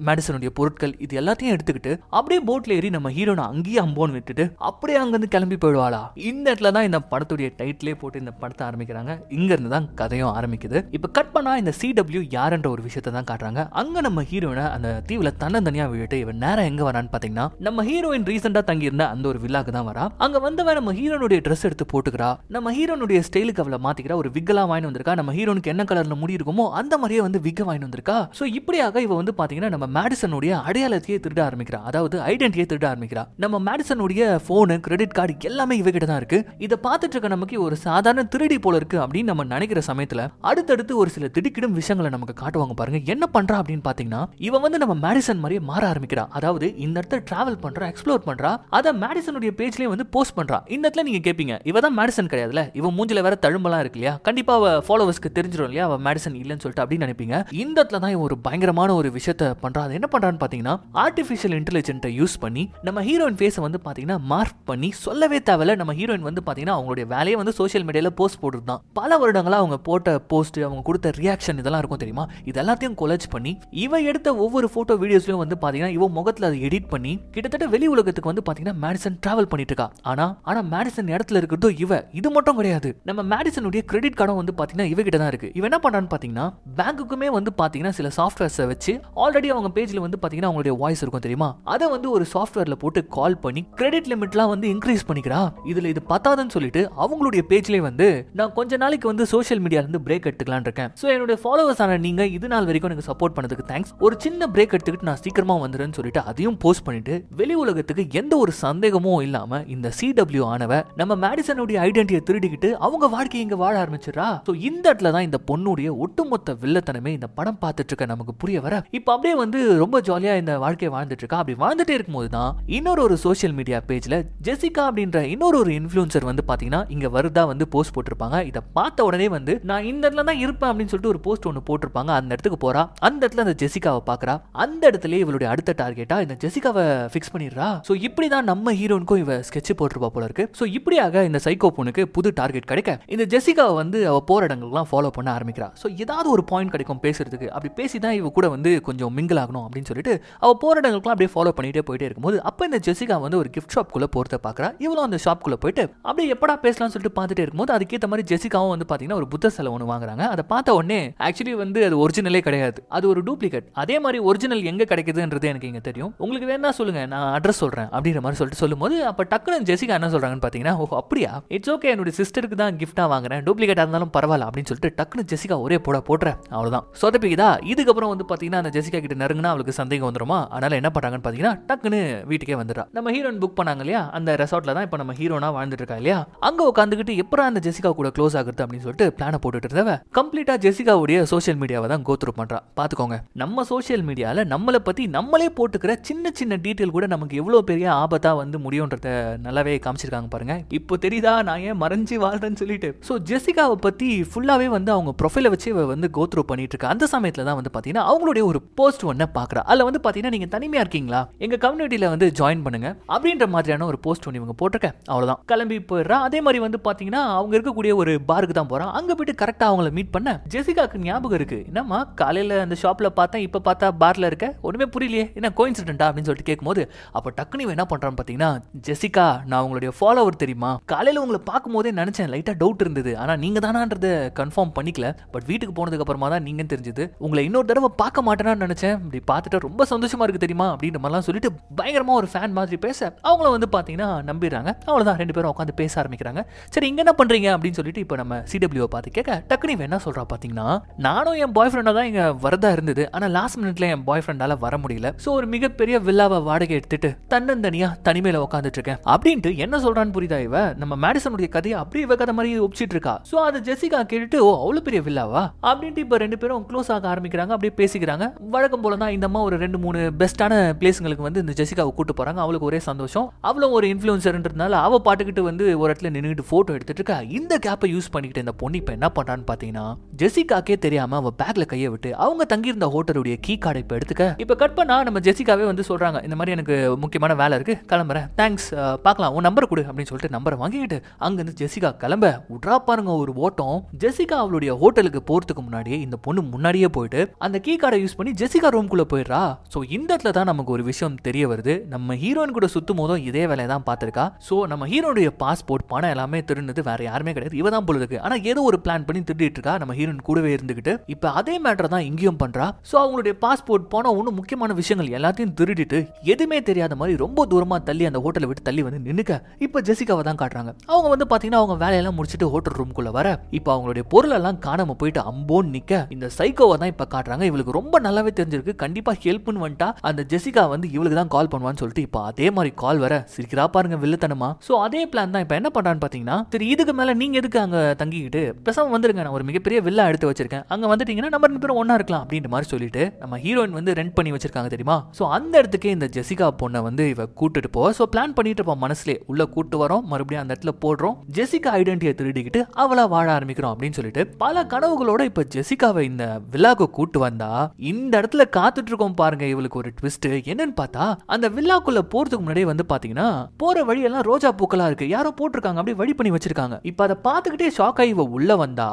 மேடிசனுடைய பொருட்கள் இது எல்லாத்தையும் எடுத்துக்கிட்டு அப்படியே போட்ல ஏறி நம்ம ஹீரோனை அங்கேயே அம்போன்னு விட்டுட்டு அப்படியே அங்கிருந்து கிளம்பி போயிடுவாளா? இந்த இடத்துல தான் இந்த படத்துடைய டைட்டிலே போட்டு இந்த படத்தை ஆரம்பிக்கிறாங்க. இங்க இருந்து தான் கதையும் ஆரம்பிக்குது. இப்ப கட் பண்ணா இந்த சிடபிள்யூ யாருன்ற ஒரு விஷயத்தை தான் காட்டுறாங்க. அங்க நம்ம ஹீரோயினை அந்த தீவுல தன்னந்தனியா விட்டுட்டு இவன் நேரம் எங்க வரான்னு பாத்தீங்கன்னா நம்ம ஹீரோயின் ரீசெண்டா தங்கியிருந்த அந்த ஒரு வில்லாக்கு தான் வரா. அங்க வந்தவன் நம்ம ஹீரோனுடைய ட்ரெஸ் எடுத்து போட்டுக்கிறா. நம்ம ஹீரோனுடைய ஸ்டைலுக்கு அவளை மாத்திக்கிறா. ஒரு விக்கெல்லாம் வாங்கி வந்திருக்கா. நம்ம ஹீரோனுக்கு என்ன கலர்ல முடி இருக்குமோ அந்த மாதிரியே வந்து விக்க வாங்கி வந்திருக்கா. சோ இப்படியாக இவ வந்து பாத்தீங்கன்னா நம்ம மேடிசனுடைய அடையாளத்தையே திருட ஆரம்பிக்கிறா. அதாவது ஐடென்டிட்டியை திருட ஆரம்பிக்கிறா. நம்ம மேடிசனுடைய போனு கிரெடிட் கார்டு எல்லாமே இவகிட்ட தான் இருக்கு. இதை பார்த்துட்டு இருக்க நமக்கு ஒரு சாதாரண திருடி போல இருக்கு அப்படின்னு நம்ம நினைக்கிற சமயத்துல அடுத்தடுத்து ஒரு சில திடுக்கிடும் விஷயங்களை நமக்கு காட்டுவாங்க பாருங்க. என்ன பண்றா அப்படின்னு பாத்தீங்கன்னா இவ வந்து நம்ம மேடிசன் மாதிரியே மாற ஆரம்பிக்கிறா. அதாவது இந்த இடத்த டிராவல் பண்றா எக்ஸ்ப்ளோர் பண்றா அதை மேடிசனுடைய பேஜ்லயே வந்து போஸ்ட் பண்றா. இந்த இடத்துல நீங்க கேப்பீங்க இவ தான் மேடிசன் கிடையாதுல? இவ மூஞ்சில வேற தழும்பெல்லாம் இருக்கு இல்லையா? கண்டிப்பா அவ ஃபாலோவர்ஸ்க்கு தெரிஞ்சிடும் இல்லையா? அவ மேடிசன் இல்லைன்னு சொல்லிட்டு அப்படின்னு நினைப்பீங்க. இந்த இடத்துல தான் ஒரு பயங்கரமான ஒரு விஷயத்த பண்றா. அது என்ன பண்றான்னு பாத்தீங்கன்னா ஆர்டிஃபிஷியல் இன்டெலிஜென்ட்டை யூஸ் பண்ணி நம்ம ஹீரோயின் ஃபேஸை வந்து பாத்தீங்கன்னா மார்க் பண்ணி சொல்லவே தேவையில்ல. நம்ம ஹீரோயின் வந்து பாத்தீங்கன்னா அவங்களுடைய வேலையை வந்து சோஷியல் மீடியால போஸ்ட் போட்டுருந்தான் பல வருடங்களா அவங்க போட்ட போஸ்ட் அவங்க கொடுத்த ரியாக்ஷன் இதெல்லாம் இருக்கும் தெரியுமா? இது எல்லாத்தையும் கொலஜ் பண்ணி இவ எடுத்த ஒவ்வொரு போட்டோ வீடியோஸ்லயும் வந்து பாத்தீங்கன்னா இவ முகத்துல அதை எடிட் பண்ணி கிட்டத்தட்ட வெளி உலகத்துக்கு வந்து பாத்தீங்கன்னா மேடிசன் டிராவல் பண்ணிட்டு இருக்கா ஆனா ஆனா மேடிசன் இடத்துல இருக்கிறதோ இவ இது மட்டும் கிடையாது. நம்ம மேடிசனுடைய கிரெடிட் கார்டும் வந்து பாத்தீங்கன்னா இவகிட்ட தான் இருக்கு. இவ என்ன பண்றான்னு பாத்தீங்கன்னா பேங்குக்குமே வந்து பாத்தீங்கன்னா சில சாஃப்ட்வேர்ஸை வச்சு ஆல்ரெடி அவங்க பேஜ்ல வந்து பாத்தீங்கன்னா அவங்களுடைய வாய்ஸ் இருக்கும் தெரியுமா? அதை வந்து ஒரு சாஃப்ட்வேர்ல போட்டு கால் பண்ணி கிரெடிட் லிமிட்லாம் வந்து இன்க்ரீஸ் பண்ணிக்கிறா. இதுல இது பத்தாதுன்னு சொல்லிட்டு அவங்களுடைய பேஜ்லயே வந்து நான் கொஞ்ச நாளைக்கு வந்து சோஷியல் மீடியால இருந்து பிரேக் எடுத்துக்கலாம்னு இருக்கேன். ஸோ என்னுடைய ஃபாலோவர்ஸ் ஆன நீங்க இது நாள் வரைக்கும் எனக்கு சப்போர்ட் பண்ணதுக்கு தேங்க்ஸ் ஒரு சின்ன பிரேக் எடுத்துக்கிட்டு நான் சீக்கிரமா வந்துடுறேன்னு சொல்லிட்டு அதையும் போஸ்ட் பண்ணிட்டு வெளி உலகத்துக்கு எந்த ஒரு சந்தேகமும் இல்லாம இந்த சிடபிள்யூ ஆனவ நம்ம மேடிசனுடைய ஐடென்டிட்டியை திருடிக்கிட்டு அவங்க வாழ்க்கையை இங்க வாழ ஆரம்பிச்சிடா ஸோ இந்த இடத்துல தான் இந்த பொண்ணுடைய ஒட்டுமொத்த வில்லத்தனமே இந்த படம் பார்த்துட்டு இருக்க நமக்கு புரிய வர. இப்போ அப்படியே வந்து ரொம்ப ஜாலியா இந்த வாழ்க்கையை வாழ்ந்துட்டு இருக்கா அப்படி வாழ்ந்துட்டே இருக்கும்போது தான் இன்னொரு ஒரு சோஷியல் மீடியா பேஜ்ல ஜெசிகா அப்படின்ற இன்னொரு ஒரு இன்ஃபுளுசர் வந்து பாத்தீங்கன்னா இங்க வருதா வந்து போஸ்ட் போட்டிருப்பாங்க. இதை பார்த்த உடனே வந்து நான் இந்த இடத்துல தான் இருப்பேன் அப்படின்னு சொல்லிட்டு ஒரு போஸ்ட் ஒன்று போட்டிருப்பாங்க. அந்த இடத்துக்கு போறா. அந்த இடத்துல அந்த ஜெசிகாவை பாக்குறா அந்த இடத்துல இவளுடைய அடுத்த டார்கெட்டா இந்த ஜெசிகாவை ஃபிக்ஸ் பண்ணிடுறா. ஸோ ஸோ இப்படி தான் நம்ம ஹீரோனுக்கும் இவ ஸ்கெட்ச் போட்டிருப்பா போல இருக்கு. ஸோ இப்படியாக இந்த சைக்கோ பொண்ணுக்கு புது டார்கெட் கிடைக்க இந்த ஜெசிகாவை வந்து அவ போற இடங்கள்லாம் ஃபாலோ பண்ண ஆரம்பிக்கிறா. ஸோ ஏதாவது ஒரு பாயிண்ட் கிடைக்கும் பேசுறதுக்கு. அப்படி பேசி தான் இவ கூட வந்து கொஞ்சம் மிங்கிள் ஆகணும் அப்படின்னு சொல்லிட்டு அவ போற இடங்களுக்குலாம் அப்படியே ஃபாலோ பண்ணிட்டே போயிட்டே இருக்கும்போது அப்போ இந்த ஜெசிகா வந்து ஒரு கிஃப்ட் ஷாப்குள்ள போறத பாக்குறா. இவளும் அந்த ஷாப்குள்ள போயிட்டு அப்படியே எப்படா பேசலாம்னு சொல்லிட்டு பார்த்துட்டே இருக்கும்போது அதுக்கேற்ற மாதிரி ஜெசிகாவும் வந்து பாத்தீங்கன்னா ஒரு புத்த சிலை ஒன்று வாங்குறாங்க. அதை பார்த்த உடனே ஆக்சுவலி வந்து அது ஒரிஜினலே கிடையாது. அது ஒரு டூப்ளிகேட் அதே மாதிரி ஒரிஜினல் எங்க கிடைக்குதுன்றது எனக்கு இங்க தெரியும். உங்களுக்கு வேணா சொல்லுங்க. நான் அட்ரஸ் பண்ணுறேன் அப்படிங்கிற மாதிரி சொல்லிட்டு சொல்லும்போது அப்ப டக்குனு ஜெசிகா என்ன சொல்கிறாங்கன்னு பாத்தீங்கன்னா ஓ அப்படியா? இட்ஸ் ஓகே என்னுடைய சிஸ்டருக்கு தான் கிஃப்ட்டாக வாங்குறேன். டூப்ளிகேட்டாக இருந்தாலும் பரவாயில்ல அப்படின்னு சொல்லிட்டு டக்குனு ஜெசிகா ஒரே போட போட்டுறேன் அவ்வளோதான் சொதப்பிக்குதா இதுக்கப்புறம் வந்து பாத்தீங்கன்னா அந்த ஜெசிகா கிட்ட நெருங்கினா அவளுக்கு சந்தேகம் வந்துருமா? அதனால என்ன பண்ணுறாங்கன்னு பாத்தீங்கன்னா டக்குன்னு வீட்டுக்கே வந்துடுறா. நம்ம ஹீரோயின் புக் பண்ணாங்க இல்லையா? அந்த ரெசார்ட்ல தான் இப்போ நம்ம ஹீரோனா வாழ்ந்துட்டு இருக்கா இல்லையா? அங்க உட்காந்துக்கிட்டு எப்பரா அந்த ஜெசிகா கூட க்ளோஸ் ஆகுறது அப்படின்னு சொல்லிட்டு பிளான போட்டுட்டு இருந்தவ கம்ப்ளீட்டா ஜெசிகாவுடைய சோஷியல் மீடியாவை தான் கோத்ரூ பண்ணுறா பாத்துக்கோங்க. நம்ம சோஷியல் மீடியாவில் நம்மளை பத்தி நம்மளே போட்டுக்கிற சின்ன சின்ன டீட்டெயில் கூட நமக்கு எவ்வளவு பெரிய ஆபத்தா வந்து முடியுன்றத நல்லாவே காமிச்சிருக்காங்க பாருங்க. இப்போ தெரியுதா நான் ஏன் மறைஞ்சு வாழ்றேன்னு சொல்லிட்டு? ஸோ ஜெசிகாவை பற்றி ஃபுல்லாகவே வந்து அவங்க ப்ரொஃபைலை வச்சு வந்து கோத்ரூ பண்ணிட்டு இருக்கா. அந்த சமயத்தில் தான் வந்து பார்த்தீங்கன்னா அவங்களுடைய ஒரு போஸ்ட் ஒன்று பார்க்குறா அதில் வந்து பார்த்தீங்கன்னா நீங்க தனிமையா இருக்கீங்களா? எங்கள் கம்யூனிட்டியில வந்து ஜாயின் பண்ணுங்க. அப்படின்ற மாதிரியான ஒரு போஸ்ட் ஒன்று இவங்க போட்டிருக்கேன் அவ்வளவுதான். கிளம்பி போயிடுறா. அதே மாதிரி வந்து பாத்தீங்கன்னா அவங்க இருக்கக்கூடிய ஒரு பாருக்கு தான் போறான் அங்க போயிட்டு கரெக்டா அவங்கள மீட் பண்ண ஜெசிகாக்கு ஞாபகம் இருக்கு. என்னம்மா காலையில அந்த ஷாப்ல பார்த்தேன் இப்போ பார்த்தா பார்ல இருக்க? ஒன்றுமே புரியலையே. என்ன கோயின்சிடென்ட்டா அப்படின்னு சொல்லிட்டு கேட்கும்போது அப்போ டக்குன்னு இவன் என்ன பண்றான்னு பாத்தீங்கன்னா ஜெசிகா நான் உங்களுடைய ஃபாலோவர் தெரியுமா? காலையில உங்களை பார்க்கும் போதே நினைச்சேன் லைட்டா டவுட் இருந்தது. ஆனா நீங்க தானான்றத கன்ஃபார்ம் பண்ணிக்கல. பட் வீட்டுக்கு போனதுக்கு அப்புறமா தான் நீங்க தெரிஞ்சது. உங்களை இன்னொரு தடவை பார்க்க மாட்டேனான்னு நினைச்சேன். இப்படி பார்த்துட்டு ரொம்ப சந்தோஷமா இருக்கு தெரியுமா? அப்படின்ற மாதிரிலாம் சொல்லிட்டு பயங்கரமா ஒரு ஃபேன் மாதிரி பேச அவங்கள வந்து பாத்தீங்கன்னா நம்பிடுறாங்க. அவ்வளவுதான் ரெண்டு பேரும் உட்காந்து பேச ஆரம்பிக்கிறாங்க. சரி இங்க என்ன பண்றீங்க? அப்படின்னு சொல்லிட்டு இப்போ நம்ம சிடபிள்யூ பார்த்து கேட்க டக்குனு இவன் என்ன சொல்றா பாத்தீங்கன்னா நானும் என் பாய் ஃப்ரெண்டா தான் இங்க வரதா இருந்தது. ஆனா லாஸ்ட் மினிட்ல என் பாய் ஃப்ரெண்டால வர முடியல. சோ ஒரு மிகப்பெரிய வில்லாவை வாடகை எடுத்துட்டு தன்னந்தனியா தனிமையில உட்காந்துட்டு இருக்கேன் அப்படின்ட்டு என்ன சொல்றான்னு புரியுதா இவ? நம்ம மேடிசனுடைய கதையை அப்படியே இவ கதை மாதிரி ஒப்பிச்சிட்டு இருக்கா சோ அது ஜெசிகா கேட்டுட்டு ஓ அவ்வளவு பெரிய வில்லாவா அப்படின்ட்டு இப்ப ரெண்டு பேரும் க்ளோஸ் ஆக ஆரம்பிக்கிறாங்க அப்படியே பேசிக்கிறாங்க. வழக்கம் போல தான் இந்த அம்மா ஒரு ரெண்டு மூணு பெஸ்ட்டான பிளேஸுங்களுக்கு வந்து இந்த ஜெசிகாவை கூட்டு போறாங்க. அவளுக்கு ஒரே சந்தோஷம். அவளும் ஒரு இன்ஃபுளுசர்ன்றதுனால அவ பாட்டுக்கிட்டு வந்து ஒரு இடத்துல நின்றுட்டு போட்டோ எடுத்துட்டு இருக்கா இந்த கேப்பை யூஸ் பண்ணிக்கிட்டு இந்த பொண்ணு இப்போ என்ன பண்றான்னு பாத்தீங்கன்னா ஜெசிகாக்கே தெரியாம அவ பேக்ல கையை விட்டு அவங்க தங்கியிருந்த ஹோட்டலுடைய கீ கார்டை இப்ப எடுத்துக்க. இப்ப கட் பண்ணா நம்ம ஜெசிகாவே வந்து சொல்றாங்க இந்த மாதிரி எனக்கு முக்கியமான வேலை இருக்கு. கிளம்புறேன். தேங்க்ஸ் பார்க்கலாம். உன் நம்பர் கொடு அப்படின்னு சொல்லிட்டு நம்பரை வாங்கிக்கிட்டு அங்கிருந்து ஜெசிகா கிளம்ப. உட்ரா பாருங்க ஒரு ஓட்டம். ஜெசிகா அவளுடைய ஹோட்டலுக்கு போகிறதுக்கு முன்னாடியே இந்த பொண்ணு முன்னாடியே போயிட்டு அந்த கீ கார்டை யூஸ் பண்ணி ஜெசிகா ரூம்குள்ள போயிடுறா. ஸோ இந்த இடத்துல தான் நமக்கு ஒரு விஷயம் தெரிய வருது. நம்ம ஹீரோயின் கூட சுற்றும் போதும் இதே வேலையை தான் பார்த்துருக்கா. ஸோ நம்ம ஹீரோனுடைய பாஸ்போர்ட் பணம் எல்லாமே திருடுனது வேற யாருமே கிடையாது. இவ தான் போல ஆனால் ஏதோ ஒரு பிளான் பண்ணி திருடிட்டு இருக்கா. நம்ம ஹீரோயின் கூடவே இருந்துக்கிட்டு இப்போ அதே மேட்டர் தான் இங்கேயும் பண்ணுறா ஸோ அவங்களுடைய பாஸ்போர்ட் பணம் ஒன்றும் முக்கியமான விஷயங்கள் எல்லாத்தையும் திருடிட்டு எதுவுமே தெரியாத மாதிரி ரொம்ப தூரமாக தள்ளி அந்த ஹோட்டலை விட்டு தள்ளி வந்து நின்றுக்க இப்போ ஜெசிகாவை தான் காட்டுறாங்க. அவங்க வந்து பார்த்தீங்கன்னா அவங்க வேலையெல்லாம் முடிச்சுட்டு ஹோட்டல் ரூம்குள்ளே வர இப்போ அவங்களுடைய பொருளெல்லாம் காணாமல் போயிட்டு அம்போன்னு நிற்க இந்த சைக்கோவை தான் இப்போ காட்டுறாங்க. இவளுக்கு ரொம்ப நல்லாவே தெரிஞ்சிருக்கு. கண்டிப்பாக ஹெல்ப்னு வந்துட்டா அந்த ஜெசிகா வந்து இவளுக்கு தான் கால் பண்ணுவான்னு சொல்லிட்டு இப்போ அதே மாதிரி கால் வர சிரிக்கிறா பாருங்க வில்லத்தனமா. ஸோ அதே பிளான் தான் இப்போ என்ன பண்ணுறான்னு பார்த்தீங்கன்னா சரி இதுக்கு மேலே நீங்கள் எதுக்கு அங்கே தங்கிக்கிட்டு பிரசவம் வந்துருங்க. நான் ஒரு மிகப்பெரிய வில்லா எடுத்து வச்சிருக்கேன். அங்கே வந்துட்டீங்கன்னா நம்ம ரெண்டு பேரும் ஒன்றா இருக்கலாம் அப்படின்ற மாதிரி சொல்லிட்டு நம்ம ஹீரோயின் வந்து ரெண்ட் பண்ணி வச்சிருக்காங்க தெரியுமா? ஸோ அந்த இடத்துக்கே இந்த ஜெசிகா பொண்ணை வந்து இவ கூட்டிட்டு போ ஸோ பிளான் பண்ணிட்டு இருப்போம் மனசுலே உள்ள கூட்டு வரோம் மறுபடியும் அந்த இடத்துல போடுறோம். ஜெசிகா ஐடென்டிட்டியை திருடிக்கிட்டு அவளை வாழ ஆரம்பிக்கிறோம் அப்படின்னு சொல்லிட்டு பல கனவுகளோட இப்ப ஜெசிகாவை இந்த வில்லாக்கு கூட்டு வந்தா இந்த இடத்துல காத்துட்டு இருக்கோம் பாருங்க இவளுக்கு ஒரு ட்விஸ்ட் என்னன்னு பார்த்தா அந்த வில்லாக்குள்ள போறதுக்கு முன்னாடி வந்து பாத்தீங்கன்னா போற வழியெல்லாம் ரோஜா பூக்களா இருக்கு. யாரோ போட்டிருக்காங்க அப்படியே வழி பண்ணி வச்சிருக்காங்க. இப்ப அதை பார்த்துக்கிட்டே ஷாக் ஆகி இவ உள்ள வந்தா